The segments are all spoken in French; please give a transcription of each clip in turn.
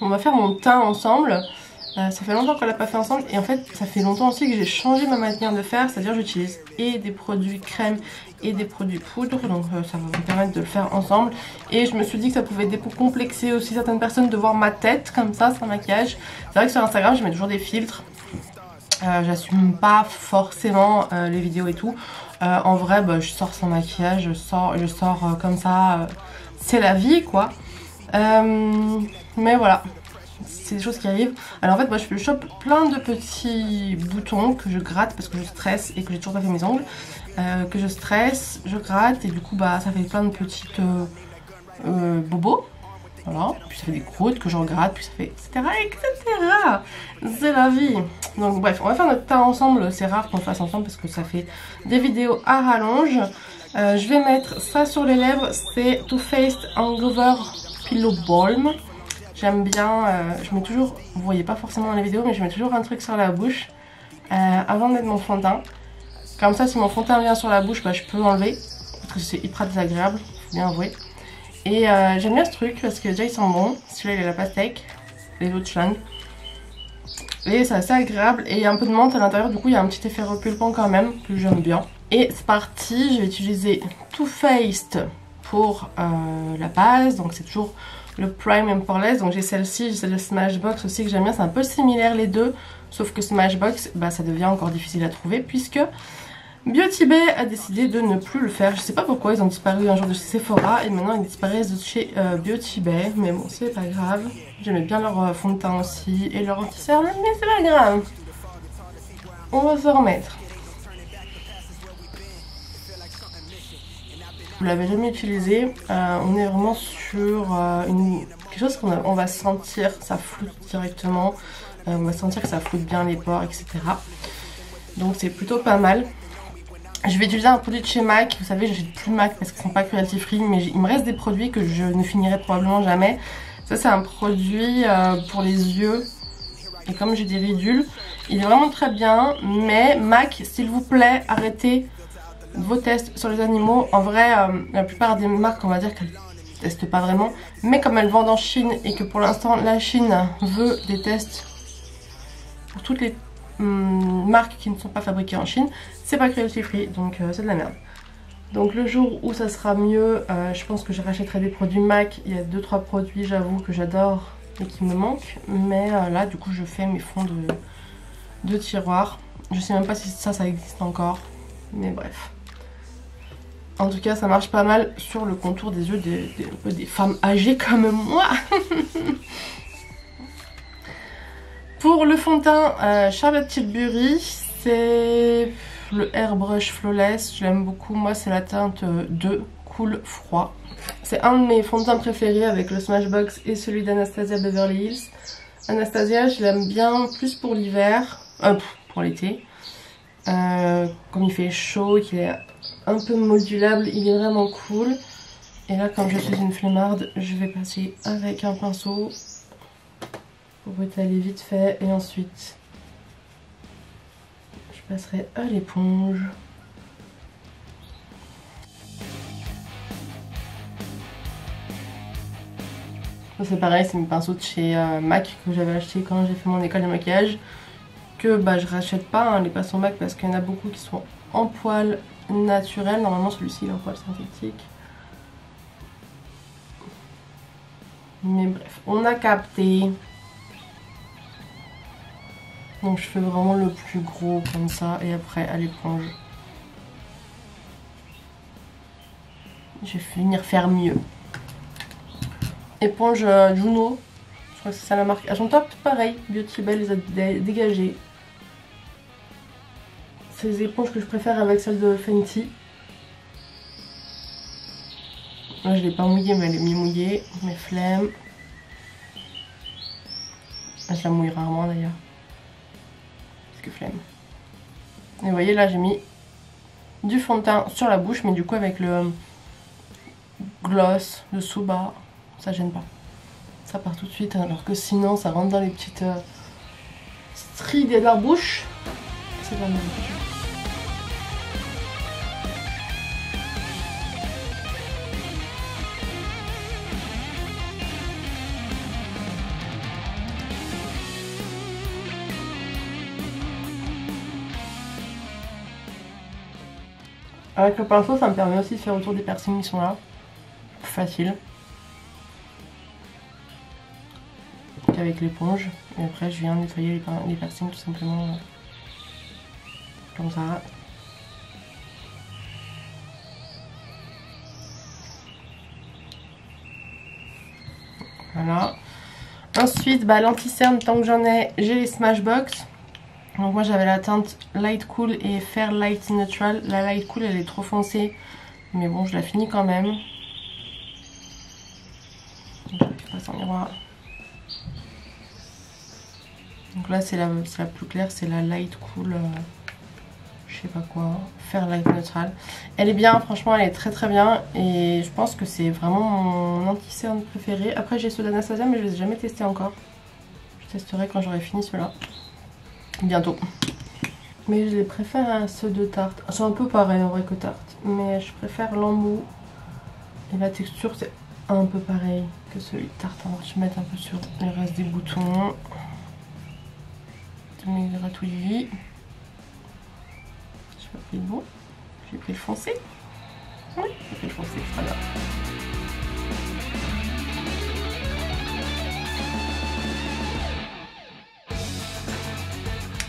on va faire, mon teint ensemble. Euh, ça fait longtemps qu'on l'a pas fait ensemble et en fait ça fait longtemps aussi que j'ai changé ma manière de faire, c'est-à-dire j'utilise et des produits crème et des produits poudre, donc euh, ça va me permettre de le faire ensemble. Et je me suis dit que ça pouvait décomplexer aussi certaines personnes de voir ma tête comme ça sans maquillage. C'est vrai que sur Instagram je mets toujours des filtres, euh, j'assume pas forcément les vidéos et tout. en vrai bah, je sors sans maquillage, je sors, je sors comme ça, c'est la vie quoi. Mais voilà, c'est des choses qui arrivent. Alors en fait moi je chope plein de petits boutons que je gratte parce que je stresse et que j'ai toujours pas fait mes ongles. Euh, que je stresse, je gratte et du coup bah ça fait plein de petites euh, euh, bobos. Voilà, puis ça fait des croûtes que je regratte, puis ça fait etc etc. C'est la vie. Donc bref, on va faire notre teint ensemble, c'est rare qu'on le fasse ensemble parce que ça fait des vidéos à rallonge. je vais mettre ça sur les lèvres, c'est Too Faced Hangover Pillow Balm. J'aime bien, euh, je mets toujours, vous voyez pas forcément dans les vidéos, mais je mets toujours un truc sur la bouche euh, avant de mettre mon fond de teint. Comme ça, si mon fond de teint vient sur la bouche, bah, je peux l'enlever. Parce que c'est hyper désagréable, faut bien avouer. Et euh, j'aime bien ce truc parce que déjà il sent bon. Celui-là il a la pastèque, les autres schlang. Et c'est assez agréable et il y a un peu de menthe à l'intérieur, du coup il y a un petit effet repulpant quand même que j'aime bien. Et c'est parti, je vais utiliser Too Faced pour la base, donc c'est toujours le Prime and Poreless. Donc j'ai celle-ci, j'ai celle de Smashbox aussi que j'aime bien. C'est un peu similaire les deux. Sauf que Smashbox, bah, ça devient encore difficile à trouver puisque Beauty Bay a décidé de ne plus le faire. Je sais pas pourquoi, ils ont disparu un jour de chez Sephora et maintenant ils disparaissent de chez euh, Beauty Bay. Mais bon, c'est pas grave. J'aimais bien leur euh, fond de teint aussi et leur anti-cerne, mais c'est pas grave. On va se remettre. Vous l'avez jamais utilisé, euh, on est vraiment sur euh, quelque chose qu'on va sentir, ça floute directement, euh, on va sentir que ça floute bien les pores, etc. Donc c'est plutôt pas mal. Je vais utiliser un produit de chez MAC, vous savez j'ai plus MAC parce qu'ils sont pas cruelty free, mais il me reste des produits que je ne finirai probablement jamais. Ça c'est un produit pour les yeux, et comme j'ai des ridules, il est vraiment très bien, mais MAC s'il vous plaît arrêtez vos tests sur les animaux. En vrai, euh, la plupart des marques, on va dire qu'elles testent pas vraiment. Mais comme elles vendent en Chine et que pour l'instant la Chine veut des tests pour toutes les hum, marques qui ne sont pas fabriquées en Chine, c'est pas cruelty free, donc euh, c'est de la merde. Donc le jour où ça sera mieux, euh, je pense que je rachèterai des produits MAC. Il y a 2-3 produits, j'avoue, que j'adore et qui me manquent. Mais là, du coup, je fais mes fonds de, de tiroir. Je sais même pas si ça, ça existe encore. Mais bref. En tout cas, ça marche pas mal sur le contour des yeux des, femmes âgées comme moi. Pour le fond de teint euh, Charlotte Tilbury, c'est le Airbrush Flawless. Je l'aime beaucoup. Moi, c'est la teinte 2 Cool Froid. C'est un de mes fonds de teint préférés avec le Smashbox et celui d'Anastasia Beverly Hills. Anastasia, je l'aime bien plus pour l'hiver, euh, pour l'été. Euh, comme il fait chaud, qu'il est un peu modulable, il est vraiment cool. Et là, comme je suis une flemmarde, je vais passer avec un pinceau pour étaler vite fait. Et ensuite, je passerai à l'éponge. C'est pareil, c'est mes pinceaux de chez euh, MAC que j'avais acheté quand j'ai fait mon école de maquillage. Que bah, je rachète pas hein, les pinceaux MAC parce qu'il y en a beaucoup qui sont en poil naturel. Normalement celui-ci il est en poil synthétique. Mais bref, on a capté. Donc je fais vraiment le plus gros comme ça et après à l'éponge. Je vais finir faire mieux. Éponge euh, Juno. Je crois que c'est ça la marque. À son top, pareil. Beauty Bell les a dégagés les éponges que je préfère avec celle de Fenty. Moi je l'ai pas mouillée mais elle est mi-mouillée. Mes flemmes. Ah, je la mouille rarement d'ailleurs. Parce que flemme. Et vous voyez là j'ai mis du fond de teint sur la bouche mais du coup avec le gloss dessous bas ça gêne pas. Ça part tout de suite alors que sinon ça rentre dans les petites euh, stries de la bouche. C'est pas Avec le pinceau, ça me permet aussi de faire autour des piercings qui sont là. Facile. Avec l'éponge. Et après, je viens nettoyer les, piercings tout simplement. Comme ça. Voilà. Ensuite, bah, l'anti-cerne, tant que j'en ai, j'ai les Smashbox. Donc moi j'avais la teinte Light Cool et Fair Light Neutral. La Light Cool elle est trop foncée. Mais bon je la finis quand même. Donc là c'est la, plus claire, c'est la Light Cool. Euh, je sais pas quoi. Fair Light Neutral. Elle est bien, franchement elle est très très bien. Et je pense que c'est vraiment mon anti-cerne préféré. Après j'ai ceux d'Anastasia mais je les ai jamais testés encore. Je testerai quand j'aurai fini ceux-là bientôt. Mais je les préfère à ceux de Tarte. C'est un peu pareil en vrai que Tarte. Mais je préfère l'embout. Et la texture c'est un peu pareil que celui de Tarte. Alors je vais mettre un peu sur le reste des boutons. Je mets gratouillis. J'ai pas pris le bon. J'ai pris le foncé. Oui, j'ai pris le foncé.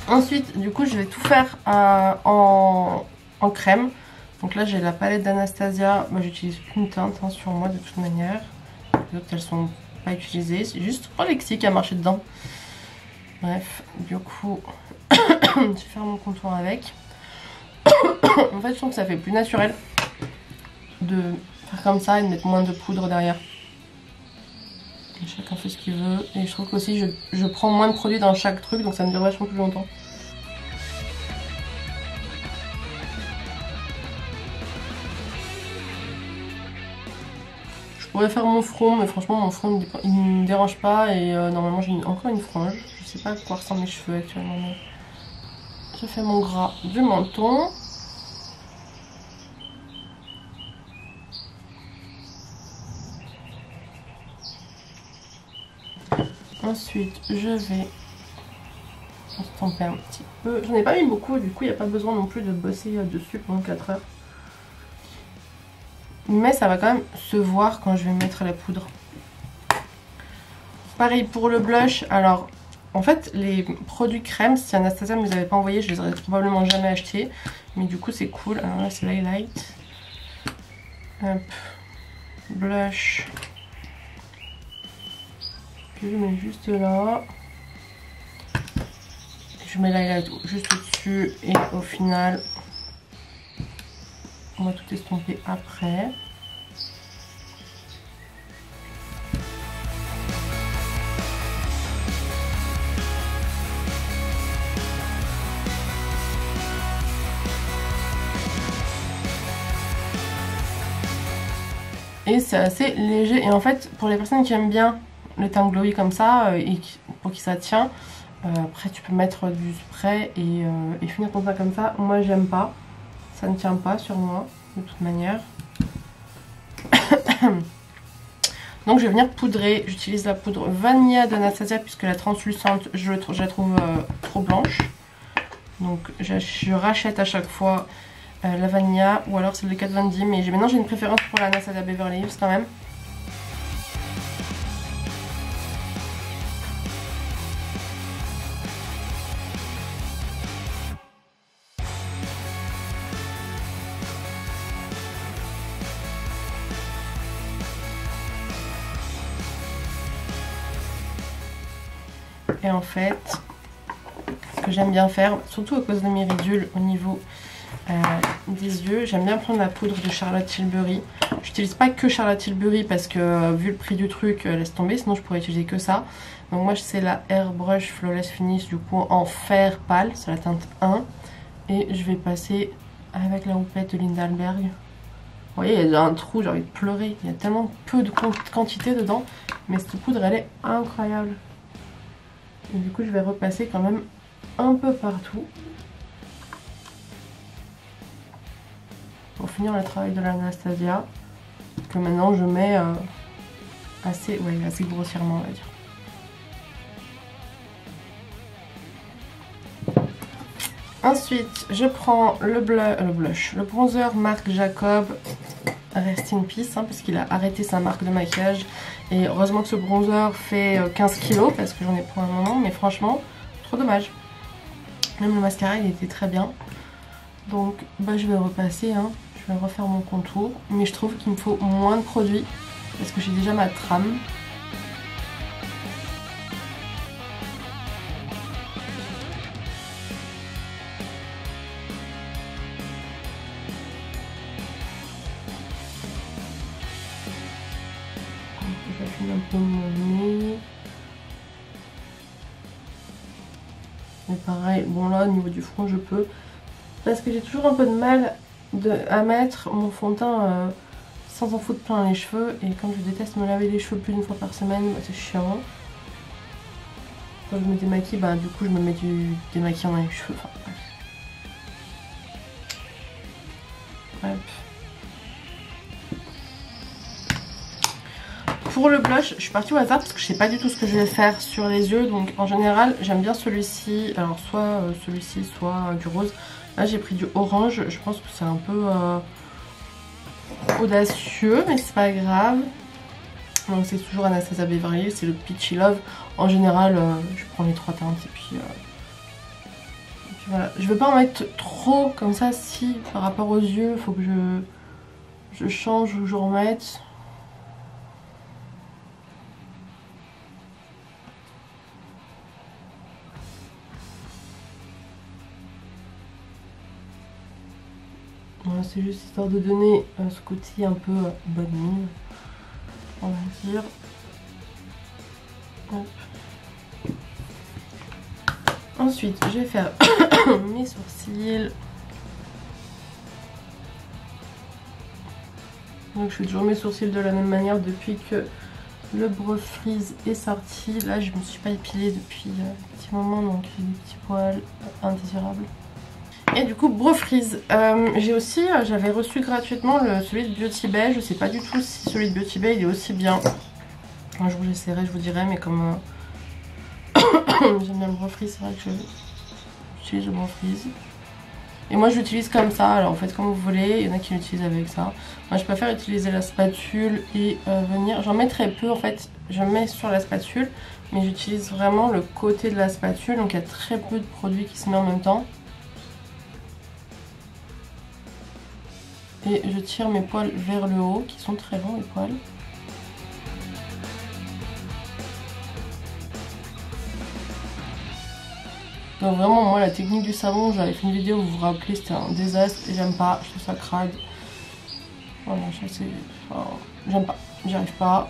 Ensuite, du coup, je vais tout faire euh, en, crème. Donc là, j'ai la palette d'Anastasia. Moi, j'utilise une teinte hein, sur moi de toute manière. Les autres, elles sont pas utilisées. C'est juste Alexis qui a marché dedans. Bref, du coup, je vais faire mon contour avec. en fait, je trouve que ça fait plus naturel de faire comme ça et de mettre moins de poudre derrière. Chacun fait ce qu'il veut. Et je trouve qu'aussi je, je prends moins de produits dans chaque truc, donc ça me dure vachement plus longtemps. Je pourrais faire mon front, mais franchement mon front il ne me dérange pas et euh, normalement j'ai encore une frange. Je sais pas à quoi ressemblent mes cheveux actuellement. Je fais mon gras du menton. Ensuite, je vais estomper un petit peu. J'en ai pas mis beaucoup, du coup, il n'y a pas besoin non plus de bosser dessus pendant 4 heures. Mais ça va quand même se voir quand je vais mettre la poudre. Pareil pour le blush. Alors, en fait, les produits crème, si Anastasia ne me les avait pas envoyés, je les aurais probablement jamais achetés. Mais du coup, c'est cool. Alors là, c'est l'highlight. Hop. Blush je mets juste là. Je mets l'highlight juste au-dessus et au final, on va tout estomper après. Et c'est assez léger. Et en fait, pour les personnes qui aiment bien le teint glowy comme ça euh, pour qu'il ça tient. Euh, après tu peux mettre du spray et, euh, finir ton teint comme ça. Moi j'aime pas. Ça ne tient pas sur moi de toute manière. Donc je vais venir poudrer. J'utilise la poudre Vanilla d'Anastasia puisque la translucente je, la trouve trop blanche. Donc je, rachète à chaque fois la Vanilla ou alors c'est le 420 mais maintenant j'ai une préférence pour la Anastasia Beverly Hills quand même. En fait, ce que j'aime bien faire, surtout à cause de mes ridules au niveau euh, des yeux, j'aime bien prendre la poudre de Charlotte Tilbury. J'utilise pas que Charlotte Tilbury parce que euh, vu le prix du truc, euh, laisse tomber, sinon je pourrais utiliser que ça. Donc moi c'est la Airbrush Flawless Finish du coup en fer pâle, c'est la teinte 1. Et je vais passer avec la houppette de Lindalberg. Vous voyez, il y a un trou, j'ai envie de pleurer. Il y a tellement peu de quantité dedans. Mais cette poudre, elle est incroyable. Et du coup, je vais repasser quand même un peu partout. Pour finir le travail de l'Anastasia. Que maintenant je mets euh, assez, assez grossièrement, on va dire. Ensuite, je prends le, le blush, le bronzer Marc Jacob Rest in Peace, hein, parce qu'il a arrêté sa marque de maquillage. Et heureusement que ce bronzer fait 15 euh, kilos, parce que j'en ai pour un moment, mais franchement, trop dommage. Même le mascara, il était très bien. Donc, bah, je vais repasser, hein. je vais refaire mon contour. Mais je trouve qu'il me faut moins de produits, parce que j'ai déjà ma trame. Pareil, bon là au niveau du front je peux. Parce que j'ai toujours un peu de mal à mettre mon fond de teint euh, sans en foutre plein les cheveux. Et comme je déteste me laver les cheveux plus d'une fois par semaine, bah, c'est chiant. Quand je me démaquille, bah du coup je me mets du démaquillant dans les cheveux. Enfin. Pour le blush, je suis partie au hasard parce que je sais pas du tout ce que je vais faire sur les yeux. Donc en général, j'aime bien celui-ci. Alors soit euh, celui-ci, soit euh, du rose. Là, j'ai pris du orange. Je pense que c'est un peu euh, audacieux, mais c'est pas grave. Donc c'est toujours Anastasia Beverly, c'est le Peachy Love. En général, je prends les trois teintes et puis... voilà. Je veux pas en mettre trop comme ça si par rapport aux yeux, faut que je, je change ou je remette. C'est juste histoire de donner euh, ce côté un peu euh, bonne mine, on va dire. Ensuite, je vais faire mes sourcils. Donc je fais toujours mes sourcils de la même manière depuis que le brow freeze est sorti. Là, je me suis pas épilée depuis euh, un petit moment, donc j'ai des petits poils indésirables. Et du coup, Brofreeze. Euh, j'ai aussi, euh, j'avais reçu gratuitement celui de Beauty Bay. Je sais pas du tout si celui de Beauty Bay il est aussi bien. Un jour j'essaierai, je vous dirai, mais comme euh, j'aime bien le Brofreeze, c'est vrai que j'utilise le Brofreeze. Et moi je l'utilise comme ça, alors en fait comme vous voulez, il y en a qui l'utilisent avec ça. Moi je préfère utiliser la spatule et venir, j'en mets très peu en fait, je mets sur la spatule, mais j'utilise vraiment le côté de la spatule, donc il y a très peu de produits qui se met en même temps. Et je tire mes poils vers le haut, qui sont très longs les poils. Donc vraiment moi la technique du savon, j'avais fait une vidéo où vous vous rappelez c'était un désastre et j'aime pas, je trouve ça crade. Voilà, je sais, j'aime pas, j'y arrive pas.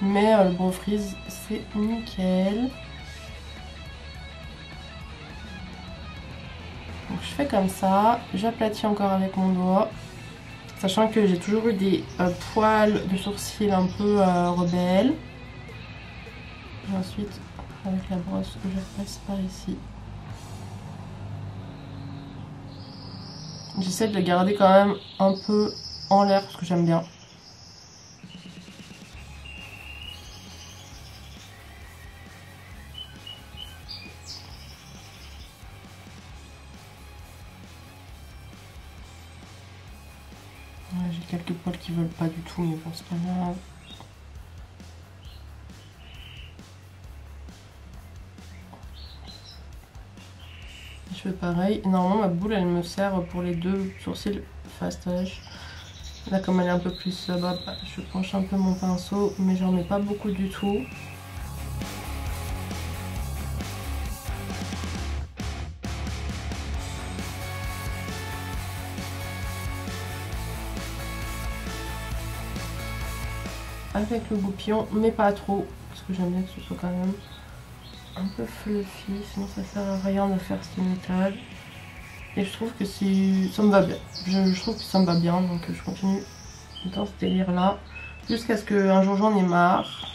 Mais euh, le bon frise c'est nickel. Donc je fais comme ça, j'aplatis encore avec mon doigt. Sachant que j'ai toujours eu des euh, poils de sourcils un peu euh, rebelles. Et ensuite, avec la brosse, je passe par ici. J'essaie de le garder quand même un peu en l'air parce que j'aime bien. Veulent pas du tout, mais bon, c'est pas grave. Je fais pareil. Normalement, ma boule, elle me sert pour les deux sourcils fastage. Là, comme elle est un peu plus bah, je penche un peu mon pinceau, mais j'en mets pas beaucoup du tout. Avec le goupillon, mais pas trop, parce que j'aime bien que ce soit quand même un peu fluffy, sinon ça sert à rien de faire ce métal. Et je trouve que ça me va bien. Je, trouve que ça me va bien, donc je continue dans ce délire là, jusqu'à ce qu'un jour j'en ai marre.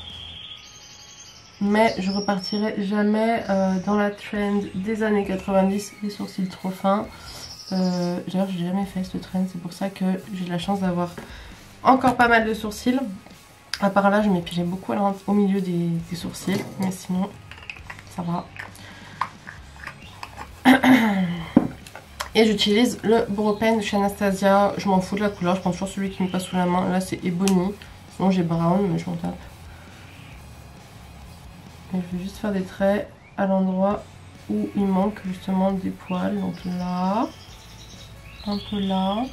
Mais je repartirai jamais euh, dans la trend des années 90, les sourcils trop fins. Euh, D'ailleurs, j'ai jamais fait ce trend, c'est pour ça que j'ai la chance d'avoir encore pas mal de sourcils. À part là, je m'épilais beaucoup au milieu des, sourcils, mais sinon, ça va. Et j'utilise le Bropen de chez Anastasia. Je m'en fous de la couleur, je prends toujours celui qui me passe sous la main. Là c'est Ebony. Sinon j'ai Brown, mais je m'en tape. Et je vais juste faire des traits à l'endroit où il manque justement des poils. Donc là, un peu là.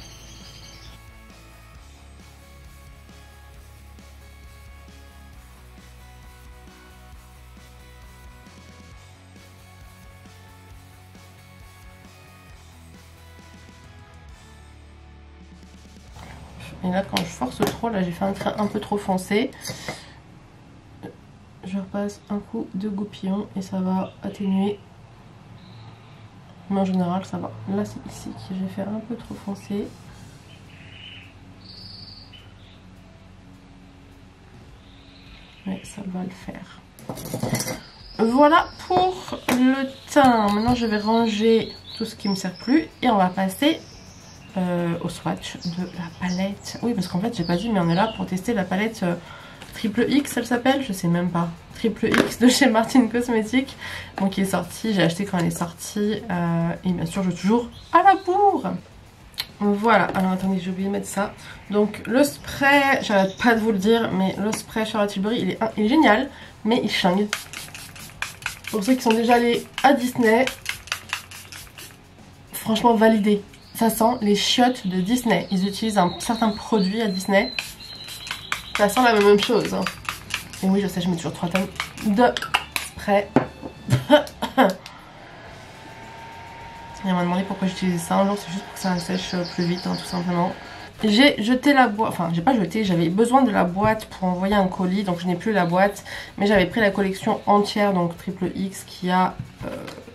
Et là, quand je force trop, là j'ai fait un trait un peu trop foncé. Je repasse un coup de goupillon et ça va atténuer. Mais en général, ça va. Là, c'est ici que j'ai fait un peu trop foncé. Mais ça va le faire. Voilà pour le teint. Maintenant, je vais ranger tout ce qui me sert plus et on va passer euh, au swatch de la palette. Oui, parce qu'en fait, j'ai pas dit, mais on est là pour tester la palette euh, Triple X, elle s'appelle? Je sais même pas. Triple X de chez Martin Cosmetics. Donc, qui est sortie, j'ai acheté quand elle est sortie. Euh, et bien sûr, je joue toujours à la bourre. Voilà, alors attendez, j'ai oublié de mettre ça. Donc, le spray, j'arrête pas de vous le dire, mais le spray Charlotte Tilbury, il est, il est génial, mais il chingue. Pour ceux qui sont déjà allés à Disney, franchement validé ça sent les chiottes de Disney. Ils utilisent un certain produit à Disney. Ça sent la même chose. Hein. Et oui, je sais, je mets toujours 3 tonnes de spray. Il m'a demandé pourquoi j'utilisais ça un jour, c'est juste pour que ça sèche plus vite, hein, tout simplement. J'ai jeté la boîte, enfin j'ai pas jeté, j'avais besoin de la boîte pour envoyer un colis, donc je n'ai plus la boîte, mais j'avais pris la collection entière, donc triple X, qui a euh,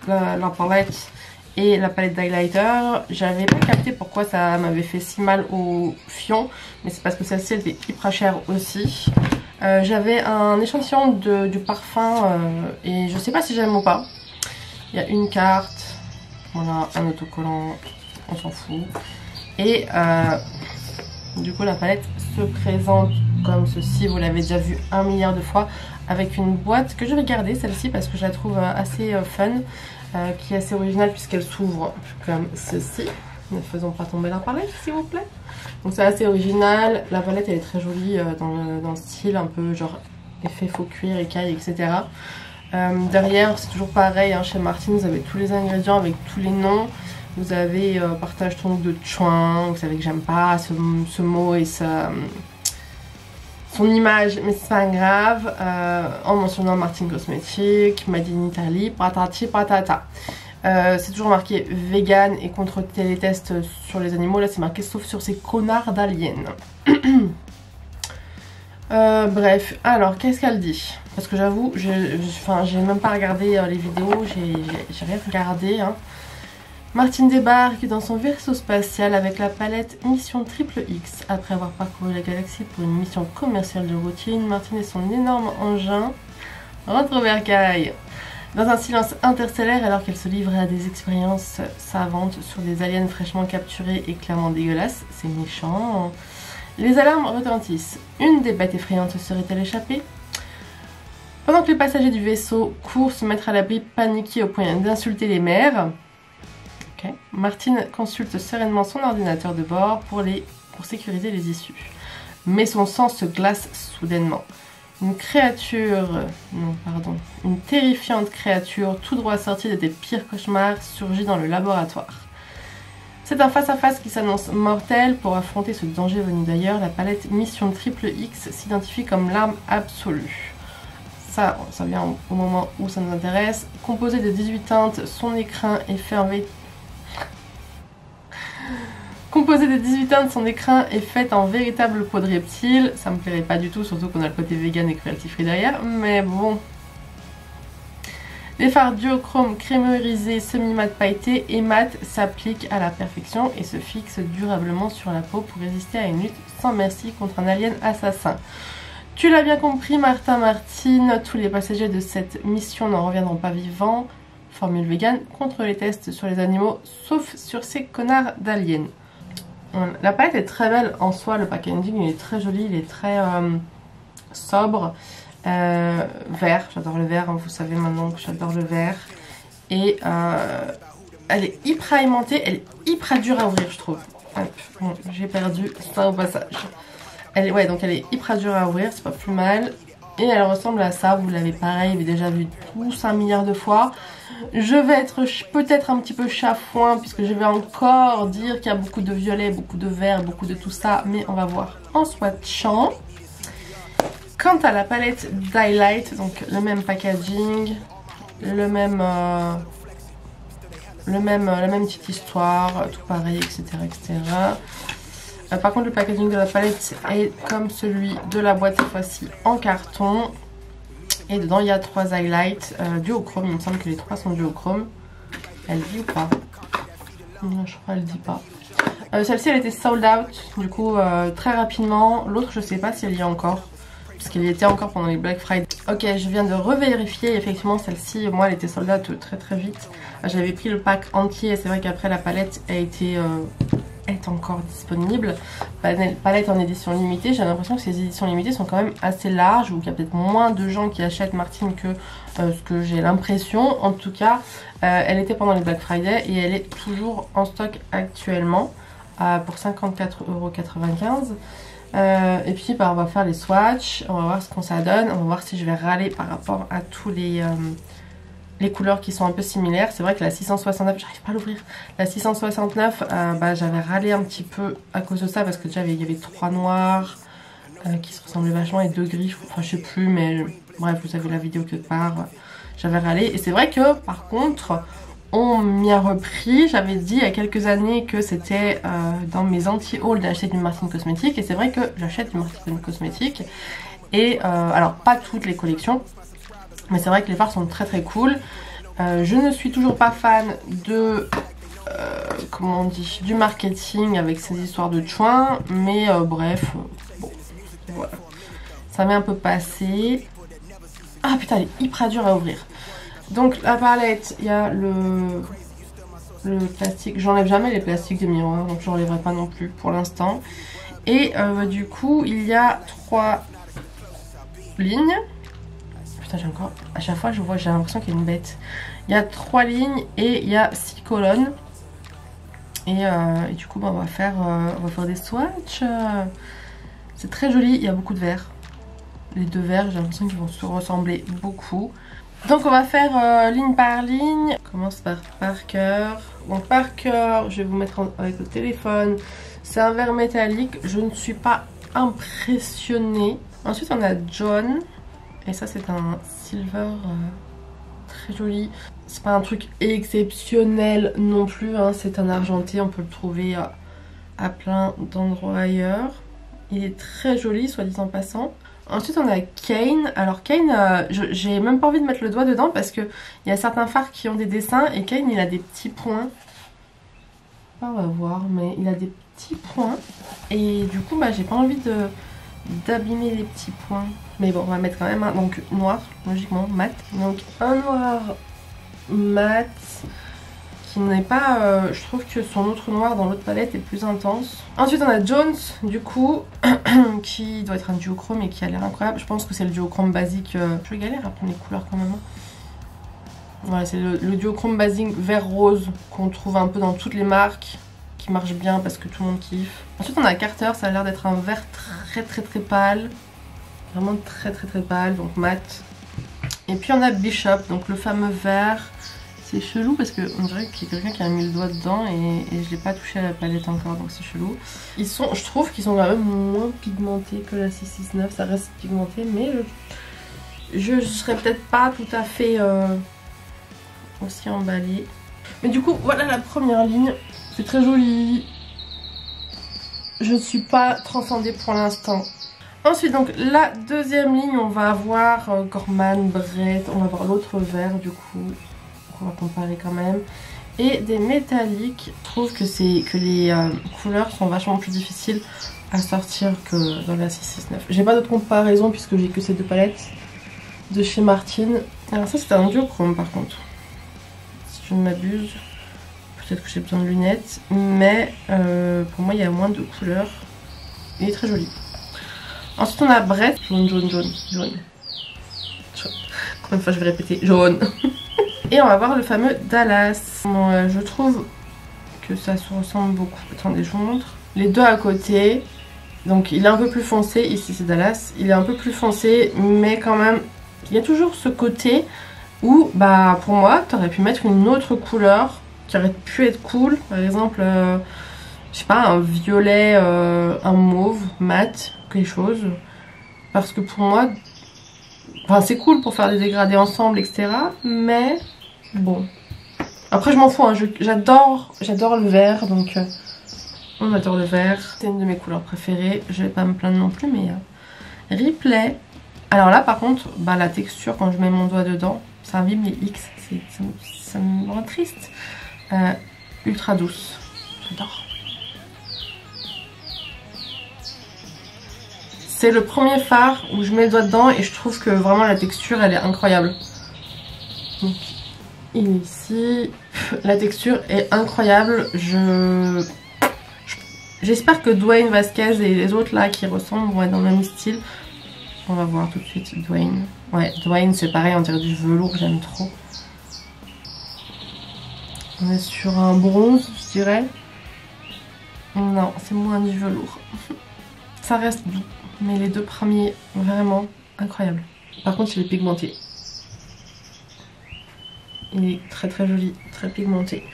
la, la palette et la palette d'highlighter. J'avais pas capté pourquoi ça m'avait fait si mal au fion, mais c'est parce que celle-ci était hyper chère aussi. Euh, j'avais un échantillon de, du parfum euh, et je sais pas si j'aime ou pas. Il y a une carte, voilà, un autocollant, on s'en fout. Et euh, du coup la palette se présente comme ceci, vous l'avez déjà vu un milliard de fois, avec une boîte que je vais garder celle-ci parce que je la trouve assez fun. Euh, qui est assez originale puisqu'elle s'ouvre comme ceci. Ne faisons pas tomber la palette s'il vous plaît. Donc c'est assez original. La palette elle est très jolie euh, dans, le, style un peu genre effet faux cuir, écaille, etc. Euh, derrière c'est toujours pareil hein, chez Martin, vous avez tous les ingrédients avec tous les noms. Vous avez partage ton de chouin, vous savez que j'aime pas ce, mot et ça son image, mais c'est pas grave, euh, en mentionnant Martin Cosmetics, Made in Italy, patati patata. Euh, c'est toujours marqué vegan et contre télétest sur les animaux. Là, c'est marqué sauf sur ces connards d'aliens. Euh, bref, alors qu'est-ce qu'elle dit? Parce que j'avoue, j'ai même pas regardé les vidéos, j'ai rien regardé. Hein. Martine débarque dans son vaisseau spatial avec la palette Mission Triple X. Après avoir parcouru la galaxie pour une mission commerciale de routine, Martine et son énorme engin rentrent au bercail. Dans un silence interstellaire alors qu'elle se livrait à des expériences savantes sur des aliens fraîchement capturés et clairement dégueulasses, c'est méchant. Les alarmes retentissent. Une des bêtes effrayantes serait-elle échappée? Pendant que les passagers du vaisseau courent se mettre à l'abri, paniqués au point d'insulter les mères, Martine consulte sereinement son ordinateur de bord pour, sécuriser les issues. Mais son sang se glace soudainement. Une créature, non pardon, une terrifiante créature tout droit sortie de tes pires cauchemars surgit dans le laboratoire. C'est un face-à-face qui s'annonce mortel. Pour affronter ce danger venu d'ailleurs, la palette Mission Triple X s'identifie comme l'arme absolue. Ça, ça vient au moment où ça nous intéresse. Composé de 18 teintes, son écran est fermé Composé de 18 teintes, son écran est fait en véritable peau de reptile. Ça me plairait pas du tout, surtout qu'on a le côté vegan et cruelty free derrière, mais bon. Les fards duochrome crémerisés, semi-mat pailletés et mat s'appliquent à la perfection et se fixent durablement sur la peau pour résister à une lutte sans merci contre un alien assassin. Tu l'as bien compris, Martin Martine, tous les passagers de cette mission n'en reviendront pas vivants. Formule vegan contre les tests sur les animaux, sauf sur ces connards d'aliens. La palette est très belle en soi, le packaging il est très joli, il est très euh, sobre, euh, vert, j'adore le vert, hein, vous savez maintenant que j'adore le vert. Et euh, Elle est hyper aimentée, elle est hyper dure à ouvrir, je trouve. j'ai perdu ça au passage. Elle est, ouais, donc elle est hyper dure à ouvrir, c'est pas plus mal. Et elle ressemble à ça, vous l'avez pareil, vous avez déjà vu tous un milliard de fois. Je vais être peut-être un petit peu chafouin puisque je vais encore dire qu'il y a beaucoup de violet, beaucoup de vert, beaucoup de tout ça. Mais on va voir en swatchant. Quant à la palette d'highlight, donc le même packaging, le même, euh, le même, la même petite histoire, tout pareil, etc. etc. Euh, par contre le packaging de la palette est comme celui de la boîte cette fois-ci en carton. Et dedans, il y a trois highlights euh, duochrome. Il me semble que les trois sont duochrome. Elle dit ou pas Non, je crois qu'elle dit pas. Euh, celle-ci, elle était sold out, du coup, euh, très rapidement. L'autre, je sais pas si elle y est encore. Parce qu'elle y était encore pendant les Black Friday. Ok, je viens de revérifier. Effectivement, celle-ci, moi, elle était sold out très très vite. J'avais pris le pack entier. C'est vrai qu'après, la palette a été est encore disponible. Palette en édition limitée, j'ai l'impression que ces éditions limitées sont quand même assez larges ou qu'il y a peut-être moins de gens qui achètent Martine que euh, ce que j'ai l'impression. En tout cas, euh, elle était pendant les Black Friday et elle est toujours en stock actuellement euh, pour 54,95€. et puis bah, on va faire les swatchs, on va voir ce qu'on ça donne, on va voir si je vais râler par rapport à tous les les couleurs qui sont un peu similaires. C'est vrai que la 669, j'arrive pas à l'ouvrir. La 669, euh, bah, j'avais râlé un petit peu à cause de ça parce que déjà il y avait trois noirs euh, qui se ressemblaient vachement et deux gris. Enfin, je sais plus, mais bref, vous avez la vidéo quelque part. J'avais râlé. Et c'est vrai que par contre, on m'y a repris. J'avais dit il y a quelques années que c'était euh, dans mes anti-hauls d'acheter du Martin Cosmétique. Et c'est vrai que j'achète du Martin Cosmétique. Et alors, pas toutes les collections mais c'est vrai que les fards sont très très cool. Euh, je ne suis toujours pas fan de... Euh, comment on dit Du marketing avec ces histoires de chouin. Mais euh, bref, bon, voilà. Ça m'est un peu passé. Ah putain, elle est hyper dure à ouvrir. Donc la palette, il y a le, le plastique. J'enlève jamais les plastiques des miroirs, donc je n'enlèverai pas non plus pour l'instant. Et du coup, il y a trois lignes j'ai encore. À chaque fois, je vois, j'ai l'impression qu'il y a une bête. Il y a trois lignes et il y a six colonnes. Et, euh, du coup, bah, on, va faire, euh, on va faire des swatchs. C'est très joli. Il y a beaucoup de verres. Les deux verres, j'ai l'impression qu'ils vont se ressembler beaucoup. Donc on va faire euh, ligne par ligne. On commence par Parker. Donc Parker, je vais vous mettre avec le téléphone. C'est un verre métallique. Je ne suis pas impressionnée. Ensuite on a John. Et ça c'est un silver euh, très joli. C'est pas un truc exceptionnel non plus, hein. c'est un argenté, on peut le trouver à, plein d'endroits ailleurs. Il est très joli, soit dit en passant. Ensuite on a Kane. Alors Kane, euh, j'ai même pas envie de mettre le doigt dedans parce que il y a certains phares qui ont des dessins et Kane il a des petits points. On va voir, mais il a des petits points. Et du coup bah j'ai pas envie d'abîmer les petits points. Mais bon, on va mettre quand même un donc noir, logiquement, mat. Donc un noir mat qui n'est pas... Euh, je trouve que son autre noir dans l'autre palette est plus intense. Ensuite, on a Jones, du coup, qui doit être un duochrome et qui a l'air incroyable. Je pense que c'est le duochrome basique. Euh, je galère à prendre les couleurs quand même. Hein. Voilà, c'est le, le duochrome basique vert rose qu'on trouve un peu dans toutes les marques qui marche bien parce que tout le monde kiffe. Ensuite on a Carter, ça a l'air d'être un vert très très très pâle. Vraiment très très très pâle, donc mat. Et puis on a Bishop, donc le fameux vert. C'est chelou parce qu'on dirait qu'il y a quelqu'un qui a mis le doigt dedans et, je l'ai pas touché à la palette encore donc c'est chelou. Ils sont, je trouve qu'ils sont quand même moins pigmentés que la 669, ça reste pigmenté mais je, ne serais peut-être pas tout à fait euh, aussi emballée. Mais du coup voilà la première ligne. C'est très joli. Je ne suis pas transcendée pour l'instant. Ensuite, donc la deuxième ligne, on va avoir euh, Gorman, Brett, on va avoir l'autre vert du coup. On va comparer quand même. Et des métalliques. Je trouve que, que les euh, couleurs sont vachement plus difficiles à sortir que dans la 669. J'ai pas d'autre comparaison puisque j'ai que ces deux palettes de chez Martine. Alors ça c'est un duochrome par contre. Si je ne m'abuse. Peut-être que j'ai besoin de lunettes. Mais euh, pour moi, il y a moins de couleurs. Il est très joli. Ensuite, on a Brett. Jaune, jaune, jaune, jaune. Combien de fois je vais répéter Jaune. Et on va voir le fameux Dallas. Euh, je trouve que ça se ressemble beaucoup. Attendez, je vous montre. Les deux à côté. Donc il est un peu plus foncé. Ici c'est Dallas. Il est un peu plus foncé. Mais quand même, il y a toujours ce côté où, bah pour moi, tu aurais pu mettre une autre couleur qui aurait pu être cool. Par exemple, euh, je sais pas, un violet, euh, un mauve, mat, quelque chose. Parce que pour moi, enfin c'est cool pour faire des dégradés ensemble, etc. Mais bon. Après je m'en fous, hein. j'adore j'adore le vert, donc euh, on adore le vert. C'est une de mes couleurs préférées, je vais pas me plaindre non plus, mais euh, replay. Alors là par contre, bah, la texture quand je mets mon doigt dedans, ça vibre les X, ça, me rend triste. Ultra douce, j'adore. C'est le premier phare où je mets le doigt dedans et je trouve que vraiment la texture elle est incroyable. Donc ici, la texture est incroyable. Je J'espère que Dwayne Vasquez et les autres là qui ressemblent vont être dans le même style. On va voir tout de suite Dwayne. Ouais, Dwayne c'est pareil, on dirait du velours, j'aime trop. On est sur un bronze, je dirais. Non, c'est moins du velours. Ça reste doux. Mais les deux premiers, vraiment incroyables. Par contre, il est pigmenté. Il est très très joli, très pigmenté.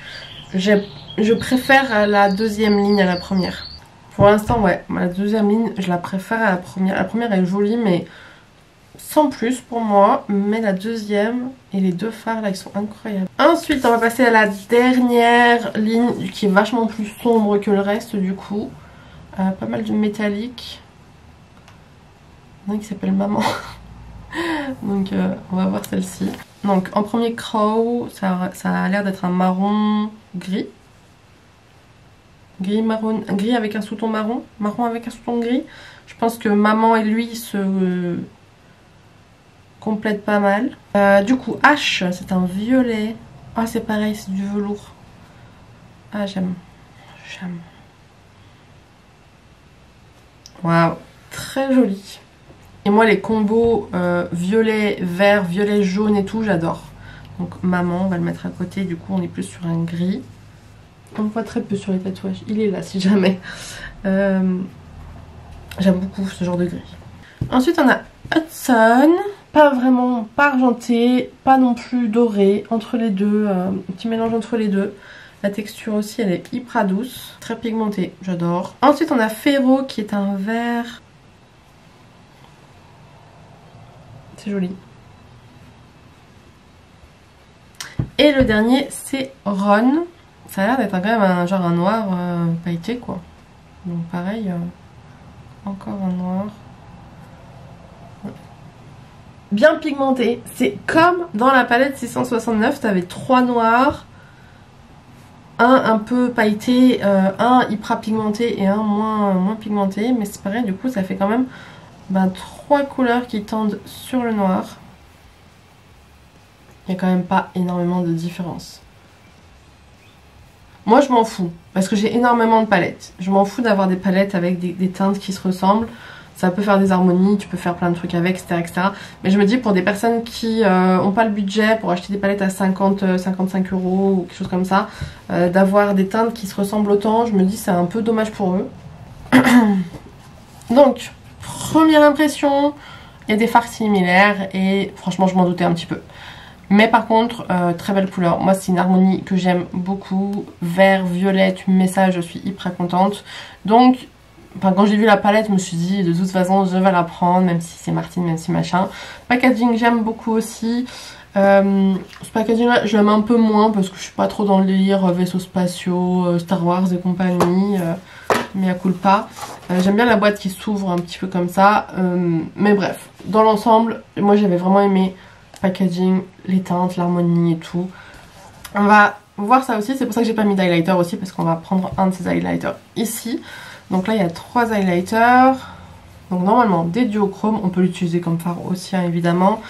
Je préfère la deuxième ligne à la première. Pour l'instant, ouais, la deuxième ligne, je la préfère à la première. La première est jolie, mais sans plus pour moi. Mais la deuxième et les deux phares, là, ils sont incroyables. Ensuite, on va passer à la dernière ligne, qui est vachement plus sombre que le reste, du coup. Euh, pas mal de métallique qui s'appelle Maman. Donc euh, on va voir celle-ci. Donc en premier Crow, ça, a l'air d'être un marron gris. Gris marron, gris avec un sous-ton marron, marron avec un sous-ton gris. Je pense que maman et lui se complètent pas mal. Euh, du coup H, c'est un violet. Ah c'est pareil, c'est du velours. Ah j'aime, j'aime. Waouh, très joli. Et moi les combos euh, violet, vert, violet, jaune et tout, j'adore. Donc maman, on va le mettre à côté, du coup on est plus sur un gris. On le voit très peu sur les tatouages, il est là si jamais. Euh, j'aime beaucoup ce genre de gris. Ensuite on a Hudson, pas vraiment pas argenté, pas non plus doré, entre les deux, euh, un petit mélange entre les deux. La texture aussi elle est hyper douce, très pigmentée, j'adore. Ensuite on a Ferro qui est un vert joli. Et le dernier, c'est Ron. Ça a l'air d'être quand même un genre un noir euh, pailleté quoi. Donc pareil, euh, encore un noir. Bien pigmenté. C'est comme dans la palette 669, tu avais trois noirs. Un un peu pailleté, euh, un hyper pigmenté et un moins, moins pigmenté. Mais c'est pareil, du coup ça fait quand même ben, trois couleurs qui tendent sur le noir. Il n'y a quand même pas énormément de différence. Moi je m'en fous parce que j'ai énormément de palettes. Je m'en fous d'avoir des palettes avec des, teintes qui se ressemblent. Ça peut faire des harmonies, tu peux faire plein de trucs avec, etc. etc. Mais je me dis pour des personnes qui n'ont euh, pas le budget pour acheter des palettes à 50, 55 euh, euros ou quelque chose comme ça, euh, d'avoir des teintes qui se ressemblent autant, je me dis c'est un peu dommage pour eux. Donc première impression, il y a des fards similaires et franchement je m'en doutais un petit peu. Mais par contre, euh, très belle couleur. Moi, c'est une harmonie que j'aime beaucoup. Vert, violet, tu me mets ça, je suis hyper contente. Donc, quand j'ai vu la palette, je me suis dit, de toute façon, je vais la prendre, même si c'est Martine, même si machin. Packaging, j'aime beaucoup aussi. Euh, ce packaging là, j'aime un peu moins parce que je suis pas trop dans le délire euh, vaisseaux spatiaux, Star Wars et compagnie à coule pas. Euh, j'aime bien la boîte qui s'ouvre un petit peu comme ça. Euh, mais bref, dans l'ensemble, moi j'avais vraiment aimé le packaging, les teintes, l'harmonie et tout. On va voir ça aussi, c'est pour ça que j'ai pas mis d'highlighter aussi parce qu'on va prendre un de ces highlighters ici. Donc là il y a trois highlighters. Donc normalement des duochromes, on peut l'utiliser comme phare aussi hein, évidemment.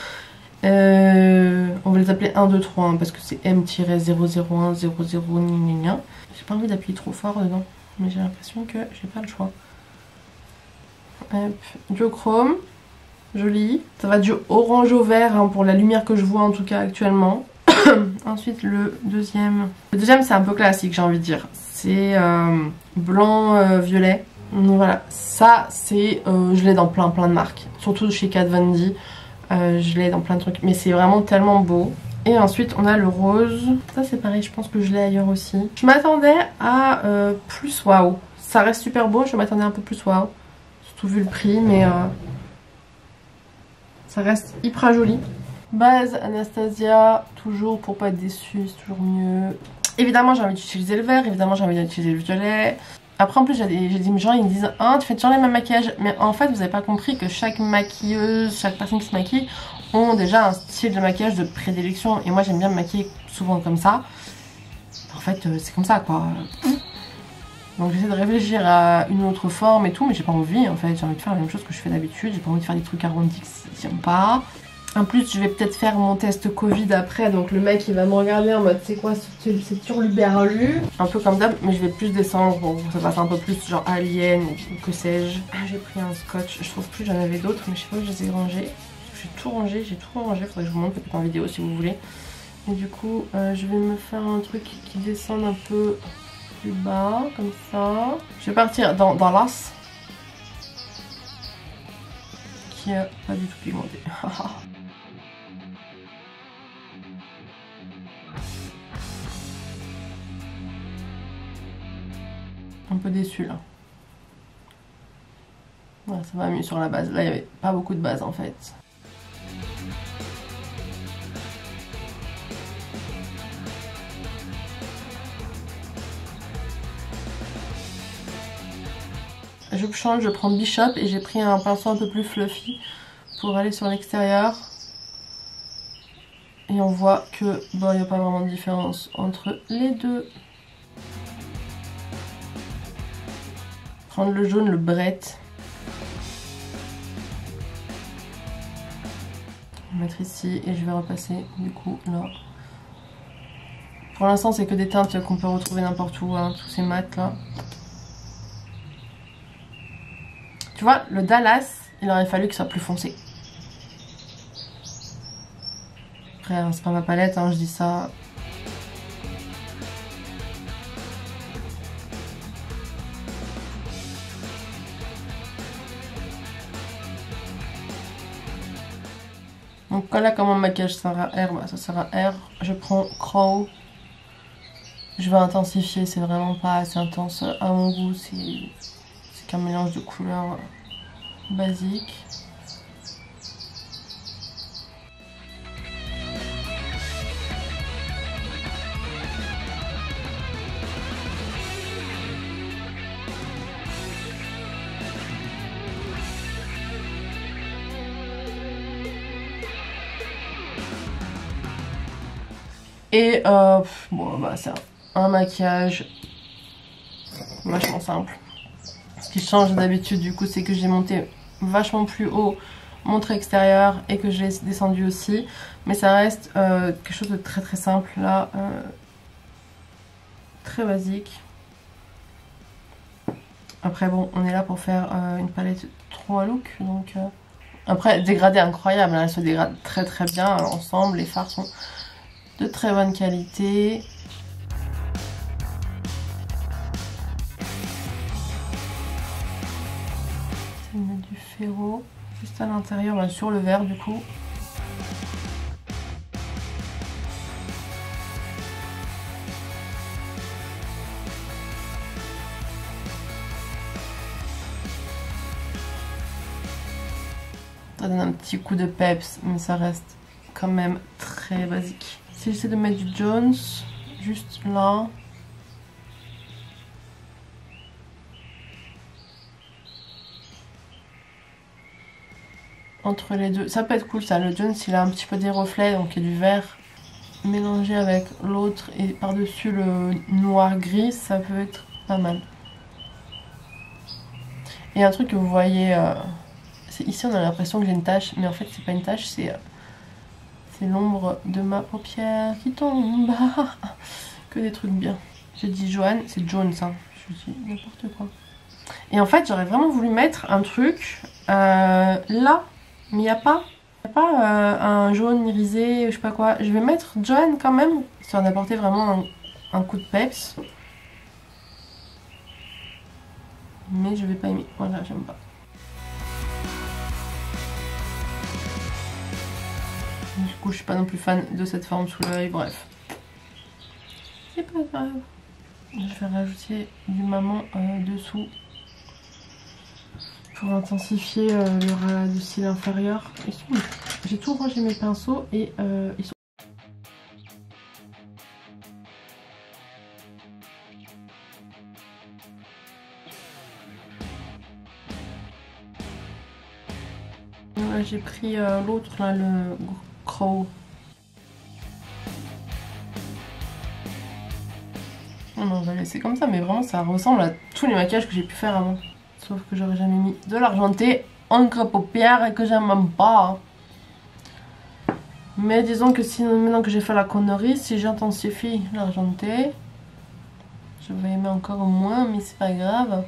Euh, on va les appeler 1, 2, 3 parce que c'est M-001, 00, J'ai pas envie d'appuyer trop fort dedans mais j'ai l'impression que j'ai pas le choix. Hop, duochrome, joli. Ça va du orange au vert hein, pour la lumière que je vois en tout cas actuellement. Ensuite le deuxième. Le deuxième c'est un peu classique j'ai envie de dire. C'est euh, blanc euh, violet. voilà, ça c'est je l'ai dans plein plein de marques, surtout chez Kat Von D. je l'ai dans plein de trucs, mais c'est vraiment tellement beau. Et ensuite on a le rose. Ça c'est pareil, je pense que je l'ai ailleurs aussi. Je m'attendais à plus waouh. Ça reste super beau, je m'attendais un peu plus waouh. Surtout vu le prix, mais ça reste hyper joli. Base Anastasia, toujours pour pas être déçu, c'est toujours mieux. Évidemment j'ai envie d'utiliser le vert, évidemment j'ai envie d'utiliser le violet. Après en plus j'ai des, gens ils me disent ah tu fais toujours les mêmes maquillages mais en fait vous avez pas compris que chaque maquilleuse, chaque personne qui se maquille ont déjà un style de maquillage de prédilection et moi j'aime bien me maquiller souvent comme ça. En fait euh, c'est comme ça quoi. Donc j'essaie de réfléchir à une autre forme et tout mais j'ai pas envie en fait, j'ai envie de faire la même chose que je fais d'habitude, j'ai pas envie de faire des trucs arrondis qui tiennent pas. En plus, je vais peut-être faire mon test Covid après, donc le mec il va me regarder en mode c'est quoi c'est turluberlu Un peu comme d'hab, mais je vais plus descendre pour ça passe un peu plus genre alien ou que sais-je. Ah, j'ai pris un scotch, je trouve plus j'en avais d'autres, mais je sais pas où je les ai rangés. Tout rangé, j'ai tout rangé, faudrait que je vous montre peut-être en vidéo si vous voulez. Et du coup, euh, je vais me faire un truc qui descend un peu plus bas, comme ça. Je vais partir dans, dans l'as. Qui est pas du tout pigmenté. un peu déçu là. ça va mieux sur la base. Là, il n'y avait pas beaucoup de base en fait. Je change, je prends Bishop et j'ai pris un pinceau un peu plus fluffy pour aller sur l'extérieur. Et on voit que bon, il n'y a pas vraiment de différence entre les deux. prendre le jaune, le bret. Mettre ici et je vais repasser du coup là. Pour l'instant c'est que des teintes qu'on peut retrouver n'importe où, hein, tous ces mats là. Tu vois, le Dallas, il aurait fallu que ça soit plus foncé. Après, c'est pas ma palette, hein, je dis ça. Donc là comme mon maquillage sera R, bah, ça sera R. Je prends Crow. Je vais intensifier, c'est vraiment pas assez intense à mon goût. C'est qu'un mélange de couleurs basiques. Et euh, bon, bah, c'est un maquillage vachement simple. Ce qui change d'habitude du coup c'est que j'ai monté vachement plus haut mon trait extérieur et que je l'ai descendu aussi. Mais ça reste euh, quelque chose de très très simple là. Euh, très basique. Après bon on est là pour faire une palette 3 look donc... Après dégradé incroyable, hein, elle se dégrade très très bien ensemble, les fards sont de très bonne qualité. Je vais mettre du ferro juste à l'intérieur, sur le verre du coup. Ça donne un petit coup de peps, mais ça reste quand même très basique. Si j'essaie de mettre du Jones, juste là. Entre les deux. Ça peut être cool ça. Le Jones il a un petit peu des reflets, donc il y a du vert mélangé avec l'autre et par-dessus le noir gris, ça peut être pas mal. Et un truc que vous voyez, euh, ici on a l'impression que j'ai une tache, mais en fait c'est pas une tache, c'est euh, c'est l'ombre de ma paupière qui tombe. que des trucs bien. J'ai dit Joanne, c'est Jones, ça. Je dis n'importe quoi. Et en fait, j'aurais vraiment voulu mettre un truc euh, là, mais il n'y a pas. pas euh, un jaune irisé, je sais pas quoi. Je vais mettre Joanne quand même, histoire d'apporter vraiment un, coup de peps. Mais je vais pas aimer. Voilà, j'aime pas. Du coup, je suis pas non plus fan de cette forme sous l'œil, bref. C'est pas grave. Je vais rajouter du maman euh, dessous pour intensifier euh, le ras du inférieur. J'ai tout rangé mes pinceaux et euh, ils sont... j'ai pris l'autre là, le crow. On va laisser comme ça, mais vraiment ça ressemble à tous les maquillages que j'ai pu faire avant. Sauf que j'aurais jamais mis de l'argenté, encre paupière et que j'aime même pas. Mais disons que si maintenant que j'ai fait la connerie, si j'intensifie l'argenté, je vais aimer encore moins, mais c'est pas grave.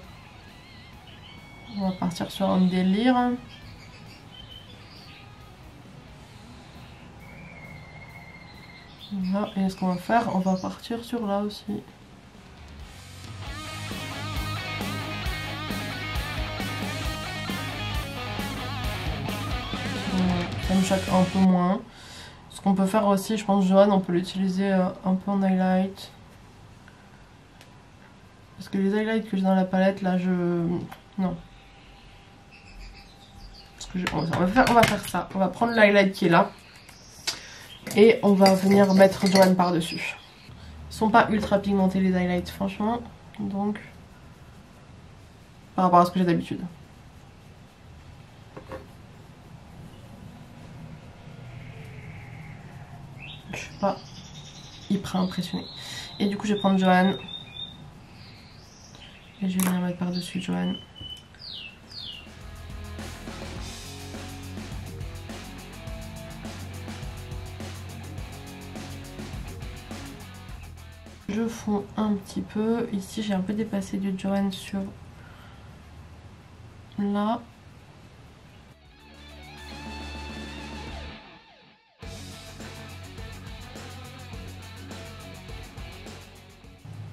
On va partir sur un délire. Et ce qu'on va faire, on va partir sur là aussi. ça me choque un peu moins. Ce qu'on peut faire aussi, je pense, Joanne, on peut l'utiliser euh, un peu en highlight. Parce que les highlights que j'ai dans la palette, là, je... Non. On, va faire, on va faire ça. On va prendre l'highlight qui est là. Et on va venir mettre Joanne par-dessus. Ils sont pas ultra pigmentés les highlights, franchement. Donc, par rapport à ce que j'ai d'habitude. pas hyper impressionnée. Et du coup, je vais prendre Joanne. Et je vais venir mettre par-dessus Joanne. Je fonds un petit peu. Ici, j'ai un peu dépassé du Joanne sur là.